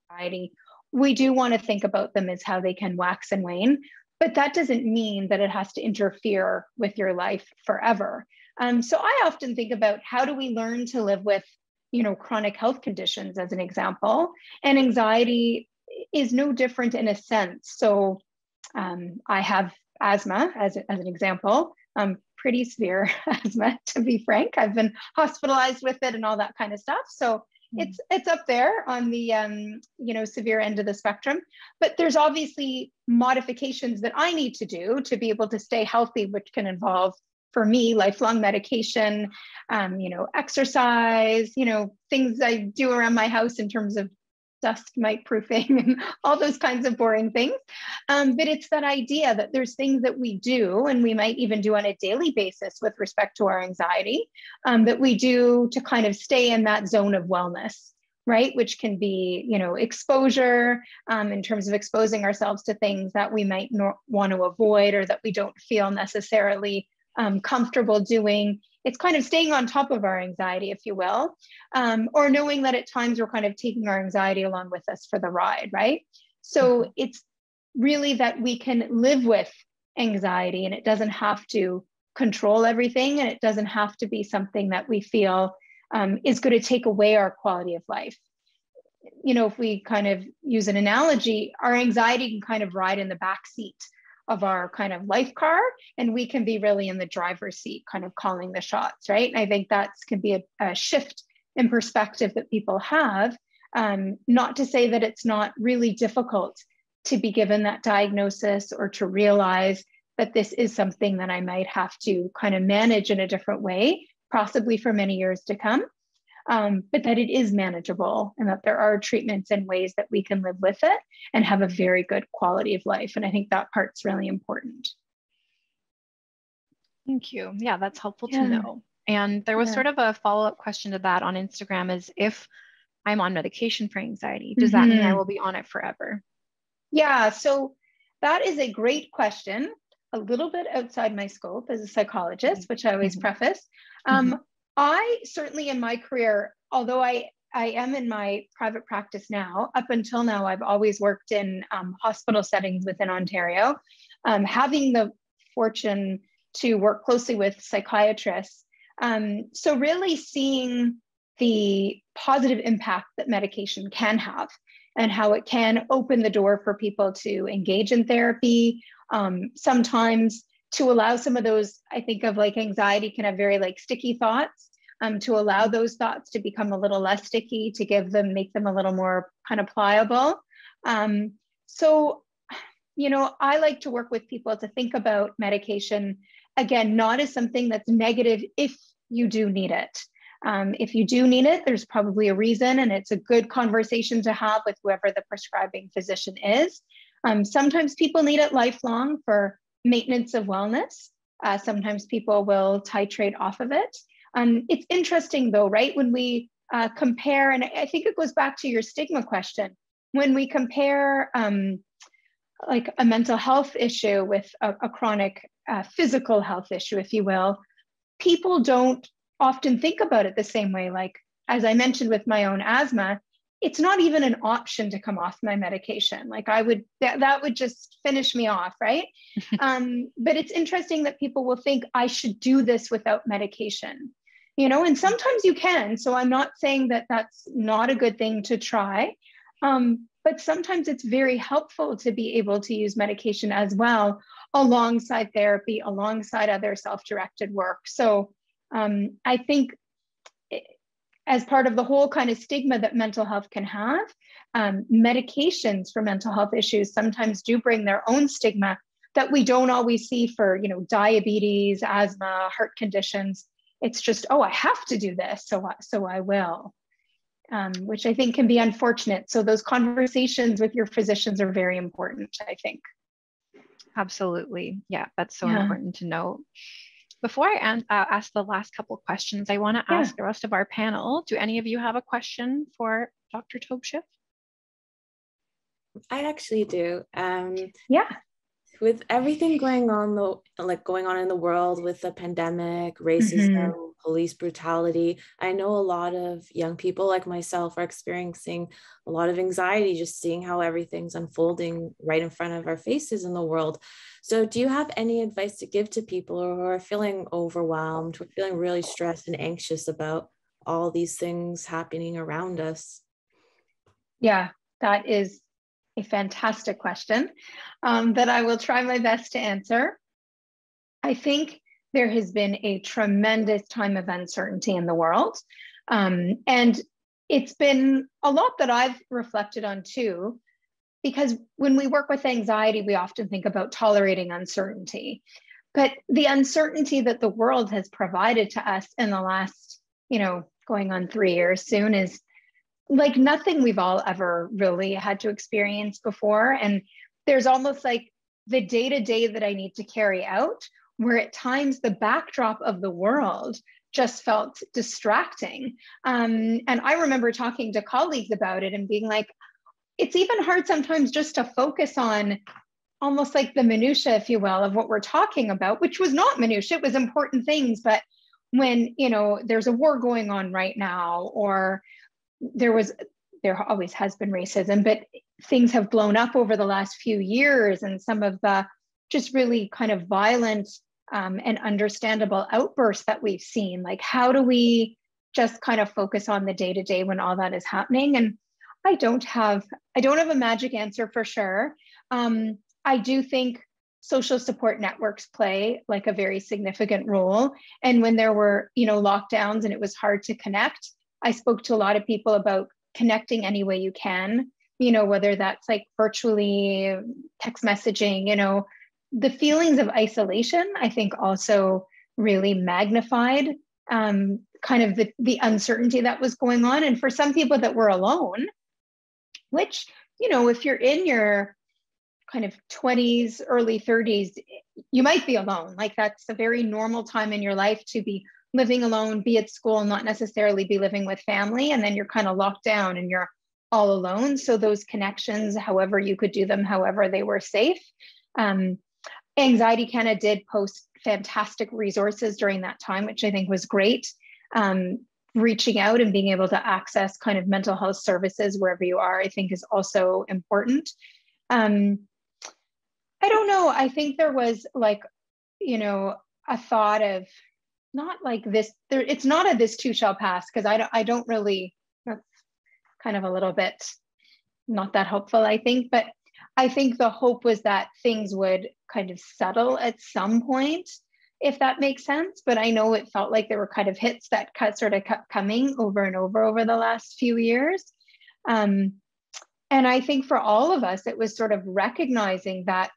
anxiety, we do want to think about them as how they can wax and wane. But that doesn't mean that it has to interfere with your life forever. Um, so I often think about how do we learn to live with, you know, chronic health conditions as an example, and anxiety is no different in a sense. So um, I have asthma as, as an example, um, pretty severe asthma to be frank. I've been hospitalized with it and all that kind of stuff. So. It's it's up there on the um, you know severe end of the spectrum. But there's obviously modifications that I need to do to be able to stay healthy, which can involve for me lifelong medication um, you know exercise you know things i do around my house in terms of dust mite proofing and all those kinds of boring things. Um, but it's that idea that there's things that we do, and we might even do on a daily basis with respect to our anxiety, um, that we do to kind of stay in that zone of wellness. Right, which can be, you know, exposure um, in terms of exposing ourselves to things that we might not want to avoid or that we don't feel necessarily um, comfortable doing it's kind of staying on top of our anxiety, if you will, um, or knowing that at times we're kind of taking our anxiety along with us for the ride, right? So mm-hmm. it's really that we can live with anxiety and it doesn't have to control everything and it doesn't have to be something that we feel um, is going to take away our quality of life. You know, if we kind of use an analogy, our anxiety can kind of ride in the back seat of our kind of life car and we can be really in the driver's seat kind of calling the shots right? And i think that can be a, a shift in perspective that people have. Um, not to say that it's not really difficult to be given that diagnosis or to realize that this is something that i might have to kind of manage in a different way possibly for many years to come um, but that it is manageable and that there are treatments and ways that we can live with it and have a very good quality of life. And I think that part's really important. Thank you. Yeah, that's helpful yeah. to know. And there was yeah. sort of a follow up question to that on Instagram is if I'm on medication for anxiety, does mm-hmm. that mean I mm-hmm. will be on it forever? Yeah, so that is a great question. A little bit outside my scope as a psychologist, mm-hmm. which I always mm-hmm. preface. Um, mm-hmm. I certainly in my career, although I I am in my private practice now. Up until now, I've always worked in um, hospital settings within Ontario. Um, having the fortune to work closely with psychiatrists, um, so really seeing the positive impact that medication can have and how it can open the door for people to engage in therapy. Um, sometimes to allow some of those, I think of like anxiety can have very like sticky thoughts. Um, to allow those thoughts to become a little less sticky, to give them, make them a little more kind of pliable. Um, so, you know, I like to work with people to think about medication, again, not as something that's negative if you do need it. Um, if you do need it, there's probably a reason, and it's a good conversation to have with whoever the prescribing physician is. Um, sometimes people need it lifelong for maintenance of wellness. Uh, sometimes people will titrate off of it. Um, it's interesting though, right? When we uh, compare, and I think it goes back to your stigma question, when we compare um, like a mental health issue with a, a chronic uh, physical health issue, if you will, people don't often think about it the same way. Like, as I mentioned with my own asthma, it's not even an option to come off my medication. Like i would that, that would just finish me off right? Um, but it's interesting that people will think i should do this without medication you know and sometimes you can. So i'm not saying that that's not a good thing to try. Um, but sometimes it's very helpful to be able to use medication as well alongside therapy, alongside other self directed work. So um, I think as part of the whole kind of stigma that mental health can have, um, medications for mental health issues sometimes do bring their own stigma that we don't always see for, you know, diabetes, asthma, heart conditions. It's just, oh, I have to do this, so I, so I will, um, which I think can be unfortunate. So those conversations with your physicians are very important, I think. Absolutely. Yeah, that's so yeah. important to know. Before I an- uh, ask the last couple questions, I want to yeah. ask the rest of our panel, do any of you have a question for Dr. Taube-Schiff? I actually do. Um, yeah with everything going on the like going on in the world with the pandemic racism mm-hmm. police brutality i know a lot of young people like myself are experiencing a lot of anxiety just seeing how everything's unfolding right in front of our faces in the world so do you have any advice to give to people who are feeling overwhelmed who are feeling really stressed and anxious about all these things happening around us yeah that is a fantastic question um, that I will try my best to answer. I think there has been a tremendous time of uncertainty in the world. Um, and it's been a lot that I've reflected on too, because when we work with anxiety, we often think about tolerating uncertainty. But the uncertainty that the world has provided to us in the last, you know, going on three years soon is like nothing we've all ever really had to experience before. And there's almost like the day to day that I need to carry out, where at times the backdrop of the world just felt distracting. Um, and I remember talking to colleagues about it and being like, it's even hard sometimes just to focus on almost like the minutia, if you will, of what we're talking about, which was not minutia, it was important things. But when, you know, there's a war going on right now, or there was there always has been racism, but things have blown up over the last few years, and some of the just really kind of violent um, and understandable outbursts that we've seen. Like, how do we just kind of focus on the day to day when all that is happening? And I don't have I don't have a magic answer for sure. Um, I do think social support networks play like a very significant role. And when there were you know lockdowns and it was hard to connect, I spoke to a lot of people about connecting any way you can, you know, whether that's like virtually text messaging, you know, the feelings of isolation, I think also really magnified um, kind of the, the uncertainty that was going on. And for some people that were alone, which, you know, if you're in your kind of 20s, early 30s, you might be alone. Like that's a very normal time in your life to be living alone, be at school, not necessarily be living with family. And then you're kind of locked down and you're all alone. So those connections, however you could do them, however they were safe. Um, Anxiety Canada did post fantastic resources during that time, which I think was great. Um, reaching out and being able to access kind of mental health services wherever you are, I think is also important. Um, I don't know. I think there was like, you know, a thought of not like this there it's not a this too shall pass because I don't I don't really that's kind of a little bit not that hopeful I think but I think the hope was that things would kind of settle at some point if that makes sense but I know it felt like there were kind of hits that cut sort of kept coming over and over over the last few years. Um, and I think for all of us it was sort of recognizing that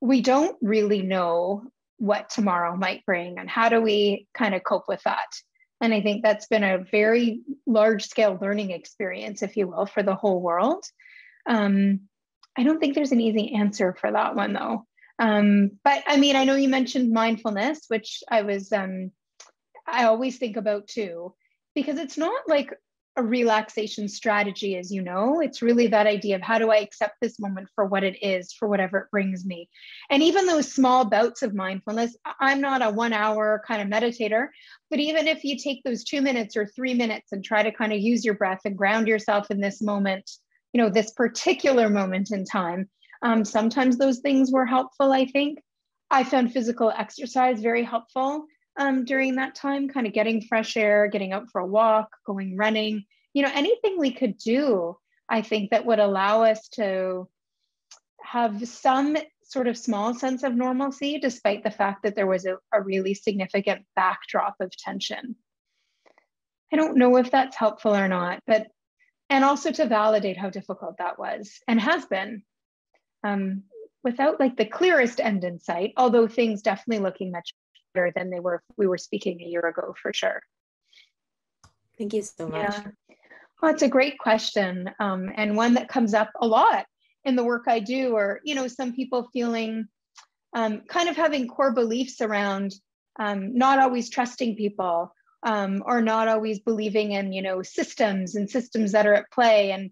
we don't really know what tomorrow might bring and how do we kind of cope with that. And i think that's been a very large scale learning experience if you will for the whole world. Um, i don't think there's an easy answer for that one though um, but i mean i know you mentioned mindfulness which i was um, i always think about too because it's not like a relaxation strategy, as you know. It's really that idea of how do I accept this moment for what it is, for whatever it brings me. And even those small bouts of mindfulness, I'm not a one hour kind of meditator, but even if you take those two minutes or three minutes and try to kind of use your breath and ground yourself in this moment, you know, this particular moment in time, um, sometimes those things were helpful, I think. I found physical exercise very helpful um, during that time, kind of getting fresh air, getting out for a walk, going running, you know, anything we could do I think that would allow us to have some sort of small sense of normalcy, despite the fact that there was a, a really significant backdrop of tension. I don't know if that's helpful or not, but and also to validate how difficult that was and has been um, without like the clearest end in sight, although things definitely looking much better than they were if we were speaking a year ago for sure. Thank you so much. Yeah. Well, it's a great question um, and one that comes up a lot in the work I do, or you know, some people feeling um, kind of having core beliefs around um, not always trusting people um, or not always believing in you know systems and systems that are at play. And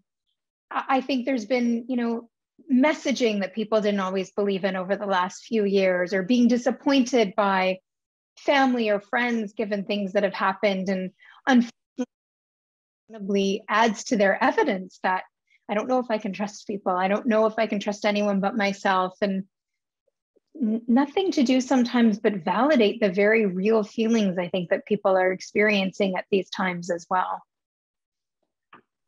I think there's been you know messaging that people didn't always believe in over the last few years, or being disappointed by family or friends given things that have happened and unfortunately adds to their evidence that I don't know if I can trust people. I don't know if I can trust anyone but myself. And nothing to do sometimes but validate the very real feelings I think that people are experiencing at these times as well.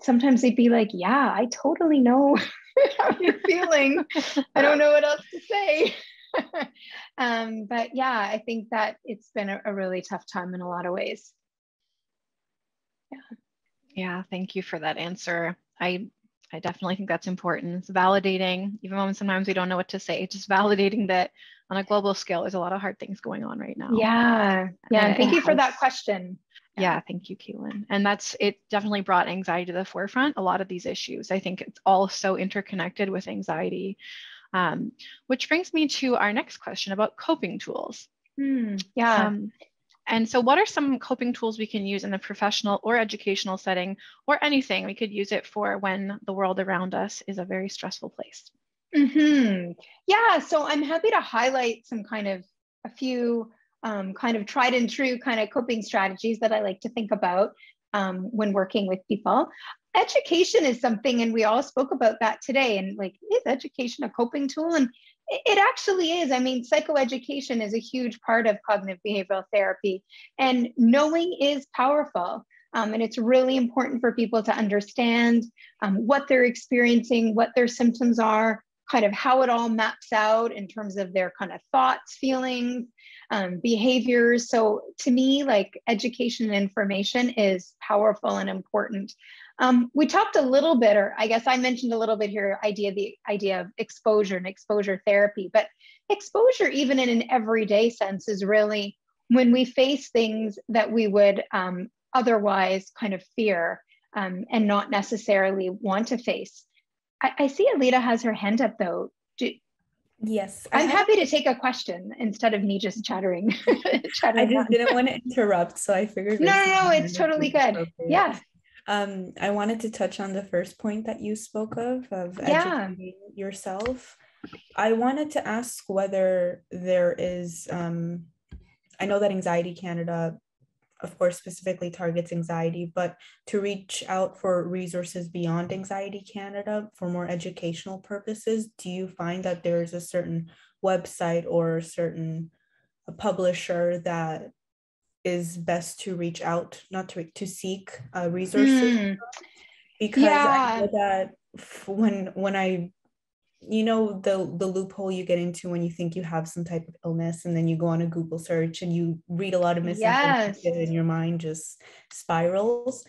Sometimes they'd be like, Yeah, I totally know how you're feeling. I don't know what else to say. um, but yeah, I think that it's been a, a really tough time in a lot of ways. Yeah. Yeah, thank you for that answer. I I definitely think that's important. It's validating, even when sometimes we don't know what to say, just validating that on a global scale, there's a lot of hard things going on right now. Yeah. Yeah. And thank you for that question. Yeah. thank you, Keelan. And that's it definitely brought anxiety to the forefront, a lot of these issues. I think it's all so interconnected with anxiety. Um, which brings me to our next question about coping tools. Hmm. yeah. Um, and so, what are some coping tools we can use in the professional or educational setting or anything we could use it for when the world around us is a very stressful place? Mm-hmm. Yeah, so I'm happy to highlight some kind of a few um, kind of tried and true kind of coping strategies that I like to think about um, when working with people. Education is something, and we all spoke about that today. And like, is education a coping tool? And it actually is. I mean, psychoeducation is a huge part of cognitive behavioral therapy, and knowing is powerful. Um, and it's really important for people to understand um, what they're experiencing, what their symptoms are, kind of how it all maps out in terms of their kind of thoughts, feelings, um, behaviors. So to me, like education and information is powerful and important. Um, we talked a little bit, or I guess I mentioned a little bit here, idea the idea of exposure and exposure therapy. But exposure, even in an everyday sense, is really when we face things that we would um, otherwise kind of fear um, and not necessarily want to face. I, I, see Alita has her hand up though. Do, yes, I'm happy to take a question instead of me just chattering. chattering I just on. didn't want to interrupt, so I figured. No, no, no, it's totally good. Yeah. Um, I wanted to touch on the first point that you spoke of, of yeah. educating yourself. I wanted to ask whether there is, um, I know that Anxiety Canada, of course, specifically targets anxiety, but to reach out for resources beyond Anxiety Canada for more educational purposes, do you find that there's a certain website or a certain a publisher that is best to reach out, not to to seek uh, resources, mm. because yeah. I know that when when I you know the the loophole you get into when you think you have some type of illness and then you go on a google search and you read a lot of misinformation yes. and your mind just spirals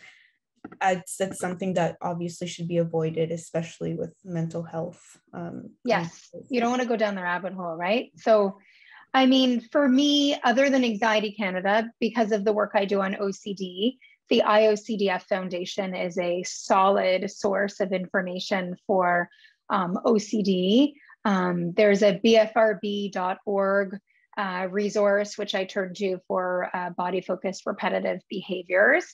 it's, that's something that obviously should be avoided especially with mental health um, yes you don't want to go down the rabbit hole right so I mean, for me, other than Anxiety Canada, because of the work I do on OCD, the IOCDF Foundation is a solid source of information for um, OCD. Um, there's a bfrb.org uh, resource, which I turn to for uh, body focused repetitive behaviors.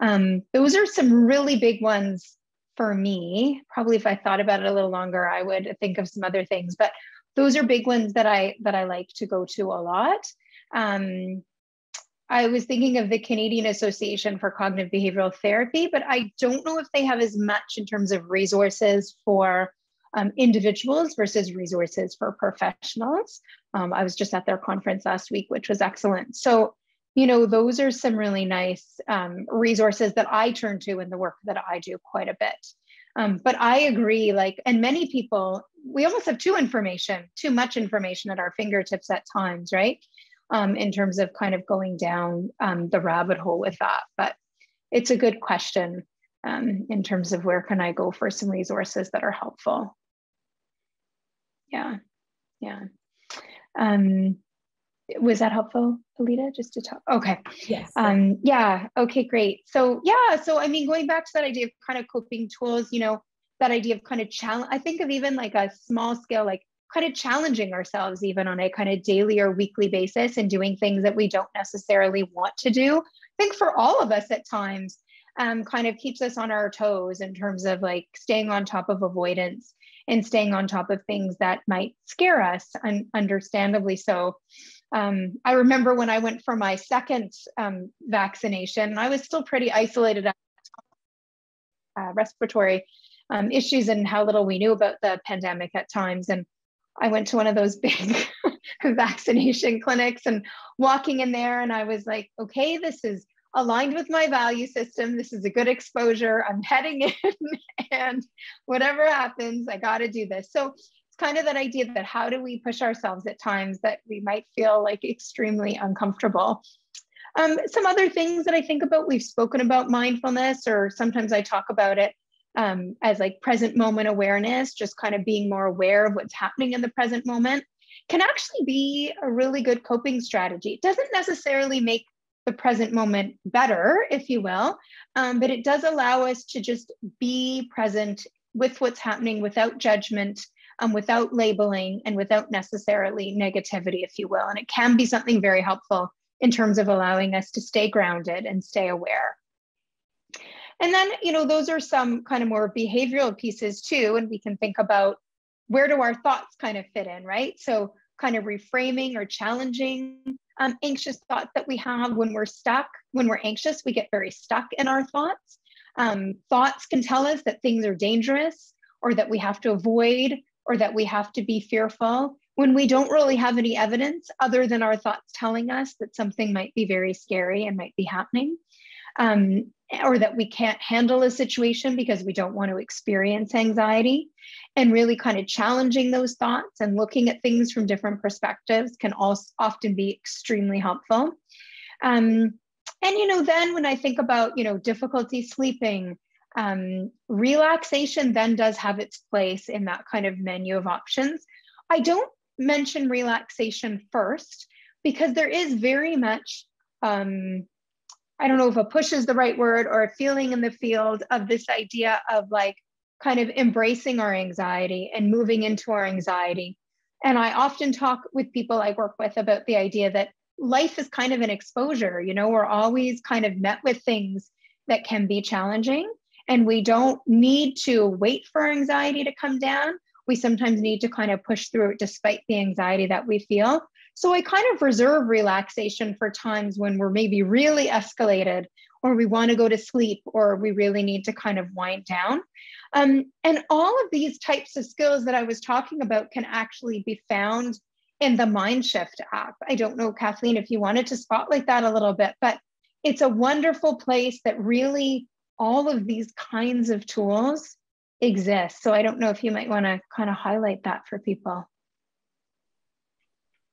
Um, those are some really big ones for me. Probably if I thought about it a little longer, I would think of some other things. But those are big ones that I that I like to go to a lot. Um, I was thinking of the Canadian Association for Cognitive Behavioral Therapy, but I don't know if they have as much in terms of resources for um, individuals versus resources for professionals. Um, I was just at their conference last week, which was excellent. So, you know, those are some really nice um, resources that I turn to in the work that I do quite a bit. Um, but I agree, like, and many people, we almost have too information, too much information at our fingertips at times, right? Um, in terms of kind of going down um, the rabbit hole with that. But it's a good question in terms of where can I go for some resources that are helpful. Yeah, yeah. Um, was that helpful, Alita? Just to talk. Okay. Yes. Um, yeah. Okay. Great. So yeah. So I mean, going back to that idea of kind of coping tools, you know, that idea of kind of challenge. I think of even like a small scale, like kind of challenging ourselves even on a kind of daily or weekly basis and doing things that we don't necessarily want to do. I think for all of us at times, um, kind of keeps us on our toes in terms of like staying on top of avoidance and staying on top of things that might scare us, and understandably so. Um, I remember when I went for my second um, vaccination, I was still pretty isolated at uh, respiratory um, issues and how little we knew about the pandemic at times. And I went to one of those big vaccination clinics and walking in there, and I was like, okay, this is aligned with my value system. This is a good exposure. I'm heading in, and whatever happens, I got to do this. So it's kind of that idea that how do we push ourselves at times that we might feel like extremely uncomfortable. Um, some other things that I think about, we've spoken about mindfulness, or sometimes I talk about it um, as like present moment awareness, just kind of being more aware of what's happening in the present moment can actually be a really good coping strategy. It doesn't necessarily make the present moment better, if you will. Um, but it does allow us to just be present with what's happening without judgment, um, without labeling, and without necessarily negativity, if you will. And it can be something very helpful in terms of allowing us to stay grounded and stay aware. And then, you know, those are some kind of more behavioral pieces too. And we can think about where do our thoughts kind of fit in, right? So, kind of reframing or challenging um, anxious thoughts that we have when we're stuck. When we're anxious, we get very stuck in our thoughts. Um, thoughts can tell us that things are dangerous or that we have to avoid or that we have to be fearful when we don't really have any evidence other than our thoughts telling us that something might be very scary and might be happening. Um, or that we can't handle a situation because we don't want to experience anxiety. And really kind of challenging those thoughts and looking at things from different perspectives can also often be extremely helpful. Um, and you know then when i think about you know difficulty sleeping um, relaxation then does have its place in that kind of menu of options. I don't mention relaxation first because there is very much um, I don't know if a push is the right word or a feeling in the field of this idea of like kind of embracing our anxiety and moving into our anxiety. And I often talk with people I work with about the idea that life is kind of an exposure. You know, we're always kind of met with things that can be challenging, and we don't need to wait for anxiety to come down. We sometimes need to kind of push through it despite the anxiety that we feel. So I kind of reserve relaxation for times when we're maybe really escalated or we want to go to sleep or we really need to kind of wind down. Um, and all of these types of skills that I was talking about can actually be found in the Mindshift app. I don't know, Kathleen, if you wanted to spotlight that a little bit, but it's a wonderful place that really all of these kinds of tools exist. So I don't know if you might want to kind of highlight that for people.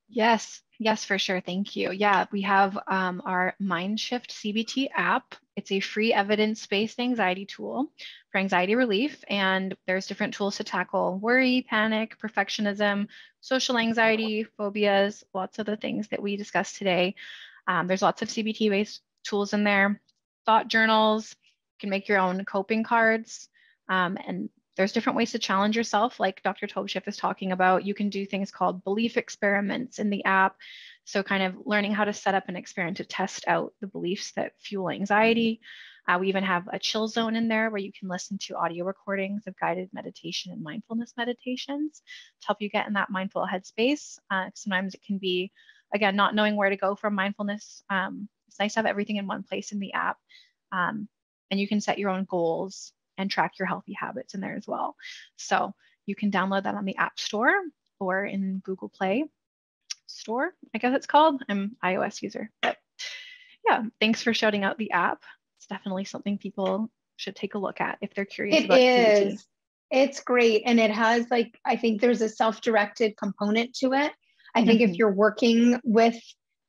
Yes, yes, for sure. Thank you. Yeah, we have um, our Mindshift CBT app. It's a free evidence-based anxiety tool for anxiety relief, and there's different tools to tackle worry, panic, perfectionism, social anxiety, phobias, lots of the things that we discussed today. Um, there's lots of CBT-based tools in there. Thought journals. You can make your own coping cards, um, and there's different ways to challenge yourself, like Dr. Taube-Schiff is talking about. You can do things called belief experiments in the app. So, kind of learning how to set up an experiment to test out the beliefs that fuel anxiety. Uh, we even have a chill zone in there where you can listen to audio recordings of guided meditation and mindfulness meditations to help you get in that mindful headspace. Uh, sometimes it can be, again, not knowing where to go from mindfulness. Um, it's nice to have everything in one place in the app. Um, and you can set your own goals and track your healthy habits in there as well. So you can download that on the App Store or in Google Play Store, I guess it's called. I'm iOS user, but yeah, thanks for shouting out the app. It's definitely something people should take a look at if they're curious It about is. PET. It's great. And it has like, I think there's a self-directed component to it. I think if Mhm. you're working with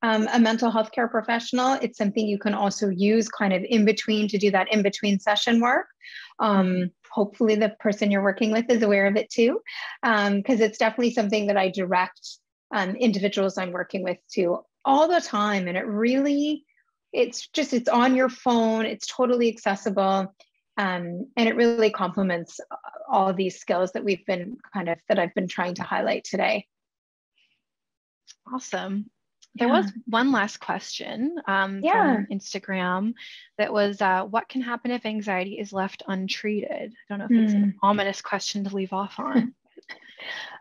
um, a mental health care professional, it's something you can also use kind of in between to do that in between session work. Um, hopefully, the person you're working with is aware of it too, because it's definitely something that I direct um, individuals I'm working with to all the time. And it really, it's just, it's on your phone, it's totally accessible. Um, and it really complements uh, all these skills that we've been kind of that I've been trying to highlight today. Awesome. There Yeah. was one last question um, Yeah. from Instagram that was uh, what can happen if anxiety is left untreated? I don't know if it's an ominous question to leave off on.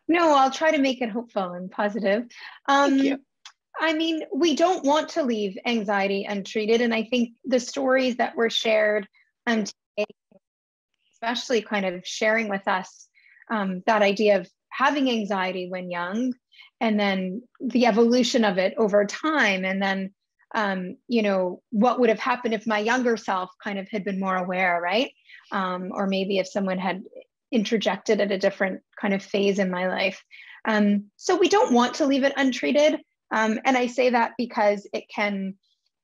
No, I'll try to make it hopeful and positive. Um, you. I mean, we don't want to leave anxiety untreated. And I think the stories that were shared um, today, especially kind of sharing with us um, that idea of having anxiety when young and then the evolution of it over time. And then, um, you know, what would have happened if my younger self kind of had been more aware, right? Um, or maybe if someone had interjected at a different kind of phase in my life. Um, so we don't want to leave it untreated. Um, and I say that because it can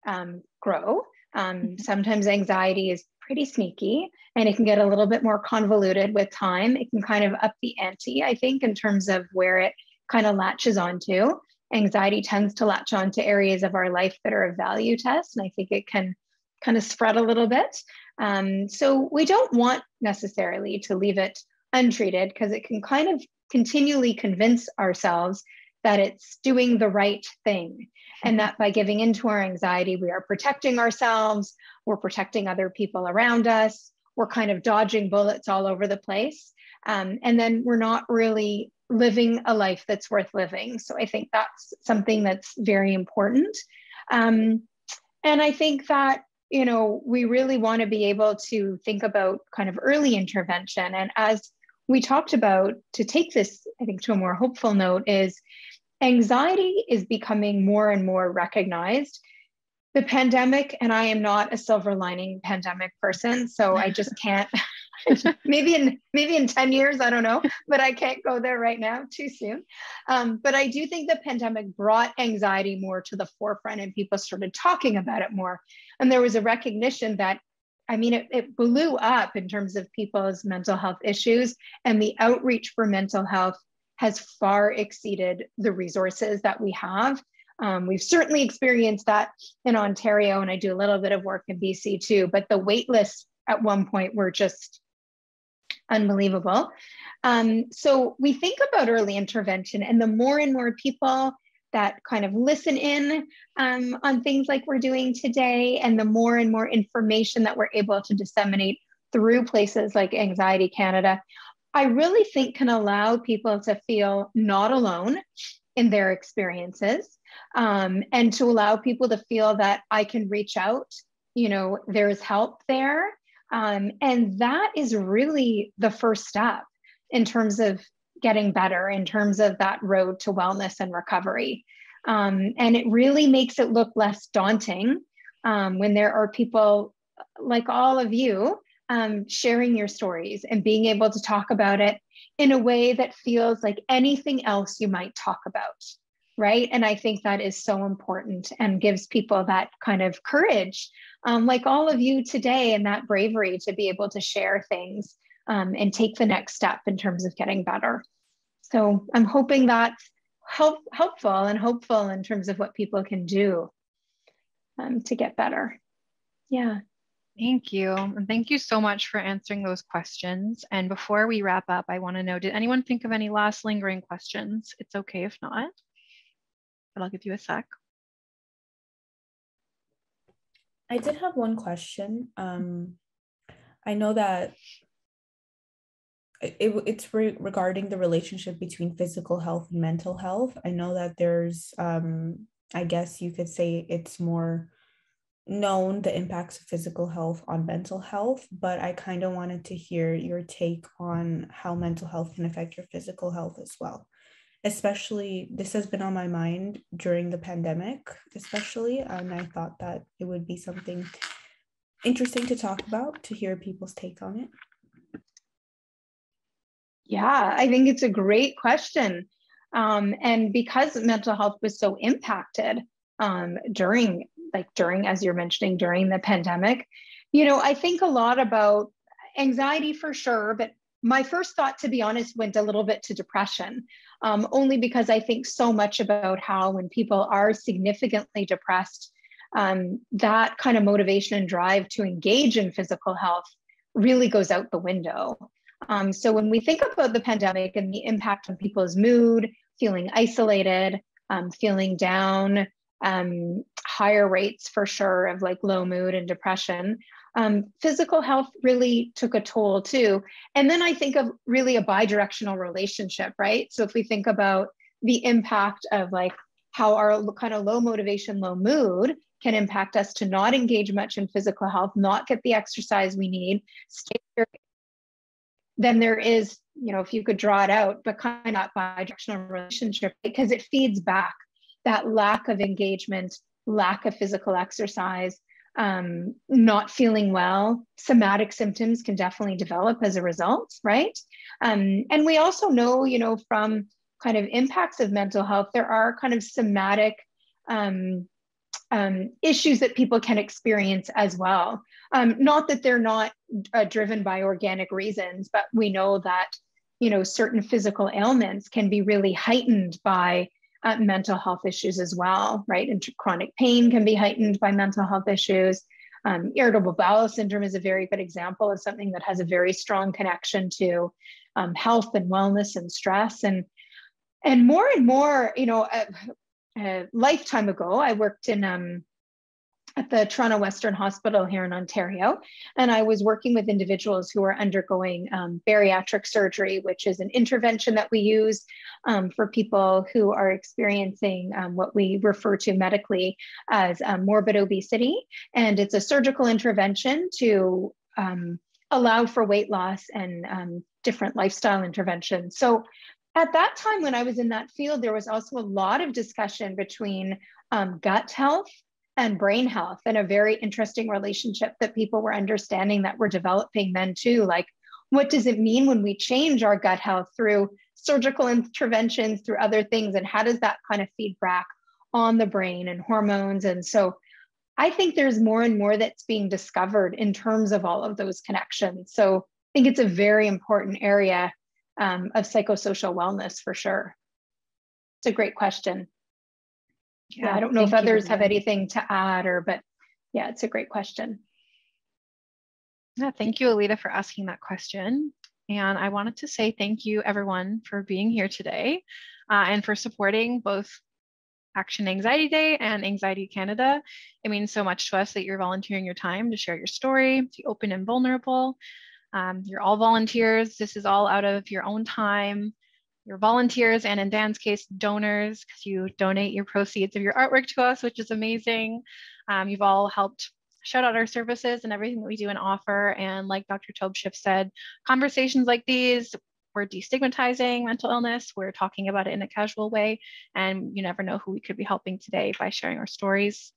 um, grow. Um, sometimes anxiety is pretty sneaky and it can get a little bit more convoluted with time. It can kind of up the ante, I think, in terms of where it kind of latches onto. Anxiety tends to latch onto areas of our life that are a value test. And I think it can kind of spread a little bit. Um, so we don't want necessarily to leave it untreated because it can kind of continually convince ourselves that it's doing the right thing and that by giving into our anxiety we are protecting ourselves we're protecting other people around us we're kind of dodging bullets all over the place um, and then we're not really living a life that's worth living so i think that's something that's very important um, and i think that you know we really want to be able to think about kind of early intervention and as we talked about to take this i think to a more hopeful note is anxiety is becoming more and more recognized. The pandemic, and I am not a silver lining pandemic person, so I just can't. maybe in maybe in 10 years, I don't know, but I can't go there right now, too soon. Um, but I do think the pandemic brought anxiety more to the forefront and people started talking about it more. And there was a recognition that I mean, it, it, blew up in terms of people's mental health issues, and the outreach for mental health has far exceeded the resources that we have. Um, we've certainly experienced that in Ontario, and I do a little bit of work in BC too, but the wait lists at one point were just unbelievable. Um, so we think about early intervention, and the more and more people that kind of listen in um, on things like we're doing today, and the more and more information that we're able to disseminate through places like Anxiety Canada, I really think can allow people to feel not alone in their experiences um, and to allow people to feel that I can reach out, you know, there's help there. Um, and that is really the first step in terms of getting better, in terms of that road to wellness and recovery. Um, and it really makes it look less daunting um, when there are people like all of you um, sharing your stories and being able to talk about it in a way that feels like anything else you might talk about. Right. And I think that is so important and gives people that kind of courage, um, like all of you today, and that bravery to be able to share things um, and take the next step in terms of getting better. So I'm hoping that's help, helpful and hopeful in terms of what people can do um, to get better. Yeah. Thank you. And thank you so much for answering those questions. And before we wrap up, I want to know did anyone think of any last lingering questions? It's okay if not, but I'll give you a sec. I did have one question. Um, I know that it, it's re- regarding the relationship between physical health and mental health. I know that there's, um, I guess you could say it's more known the impacts of physical health on mental health, but I kind of wanted to hear your take on how mental health can affect your physical health as well. Especially, this has been on my mind during the pandemic, especially, and I thought that it would be something interesting to talk about to hear people's take on it. Yeah, I think it's a great question. Um, and because mental health was so impacted um, during, like during, as you're mentioning, during the pandemic, you know, I think a lot about anxiety for sure, but my first thought, to be honest, went a little bit to depression, um, only because I think so much about how when people are significantly depressed, um, that kind of motivation and drive to engage in physical health really goes out the window. Um, so when we think about the pandemic and the impact on people's mood, feeling isolated, um, feeling down, um, higher rates for sure of like low mood and depression, um, physical health really took a toll too. And then I think of really a bidirectional relationship, right? So if we think about the impact of like how our kind of low motivation, low mood can impact us to not engage much in physical health, not get the exercise we need, stay here, then there is, you know, if you could draw it out, but kind of bidirectional relationship because it feeds back that lack of engagement, lack of physical exercise, um, not feeling well, somatic symptoms can definitely develop as a result, right? Um, and we also know, you know, from kind of impacts of mental health, there are kind of somatic um, um, issues that people can experience as well. Um, not that they're not uh, driven by organic reasons, but we know that you know certain physical ailments can be really heightened by uh, mental health issues as well, right? And chronic pain can be heightened by mental health issues. Um, irritable bowel syndrome is a very good example of something that has a very strong connection to um, health and wellness and stress. And and more and more, you know, a, a lifetime ago, I worked in um, at the Toronto Western Hospital here in Ontario. And I was working with individuals who are undergoing um, bariatric surgery, which is an intervention that we use um, for people who are experiencing um, what we refer to medically as um, morbid obesity. And it's a surgical intervention to um, allow for weight loss and um, different lifestyle interventions. So at that time, when I was in that field, there was also a lot of discussion between gut health and brain health and a very interesting relationship that people were understanding that we're developing then too. Like what does it mean when we change our gut health through surgical interventions through other things and how does that kind of feedback on the brain and hormones? And so i think there's more and more that's being discovered in terms of all of those connections. So i think it's a very important area um, of psychosocial wellness for sure. It's a great question yeah, yeah I don't know if others have anything to add or, but yeah, it's a great question. Yeah, thank you, Alita, for asking that question. And I wanted to say thank you, everyone, for being here today uh, and for supporting both Action Anxiety Day and Anxiety Canada. It means so much to us that you're volunteering your time to share your story, to be open and vulnerable. Um, you're all volunteers. This is all out of your own time your volunteers and in Dan's case, donors, because you donate your proceeds of your artwork to us, which is amazing. Um, you've all helped shout out our services and everything that we do and offer. And like Dr. Taube-Schiff said, conversations like these, we're destigmatizing mental illness. We're talking about it in a casual way. And you never know who we could be helping today by sharing our stories.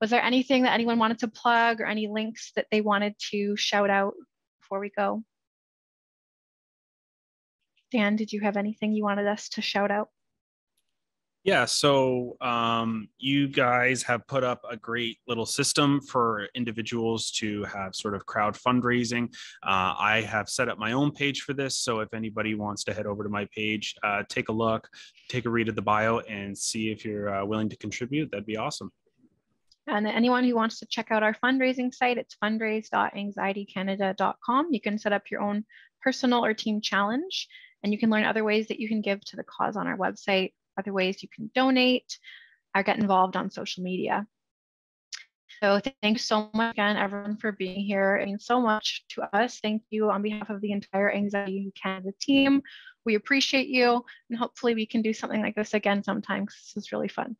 Was there anything that anyone wanted to plug or any links that they wanted to shout out before we go? Dan, did you have anything you wanted us to shout out? Yeah, so um, you guys have put up a great little system for individuals to have sort of crowd fundraising. Uh, I have set up my own page for this. So if anybody wants to head over to my page, uh, take a look, take a read of the bio, and see if you're uh, willing to contribute, that'd be awesome. And anyone who wants to check out our fundraising site, it's fundraise.anxietycanada.com. You can set up your own personal or team challenge. And you can learn other ways that you can give to the cause on our website, other ways you can donate or get involved on social media. So thanks so much again, everyone, for being here. It means so much to us. Thank you on behalf of the entire Anxiety Canada team. We appreciate you, and hopefully we can do something like this again sometime because this is really fun.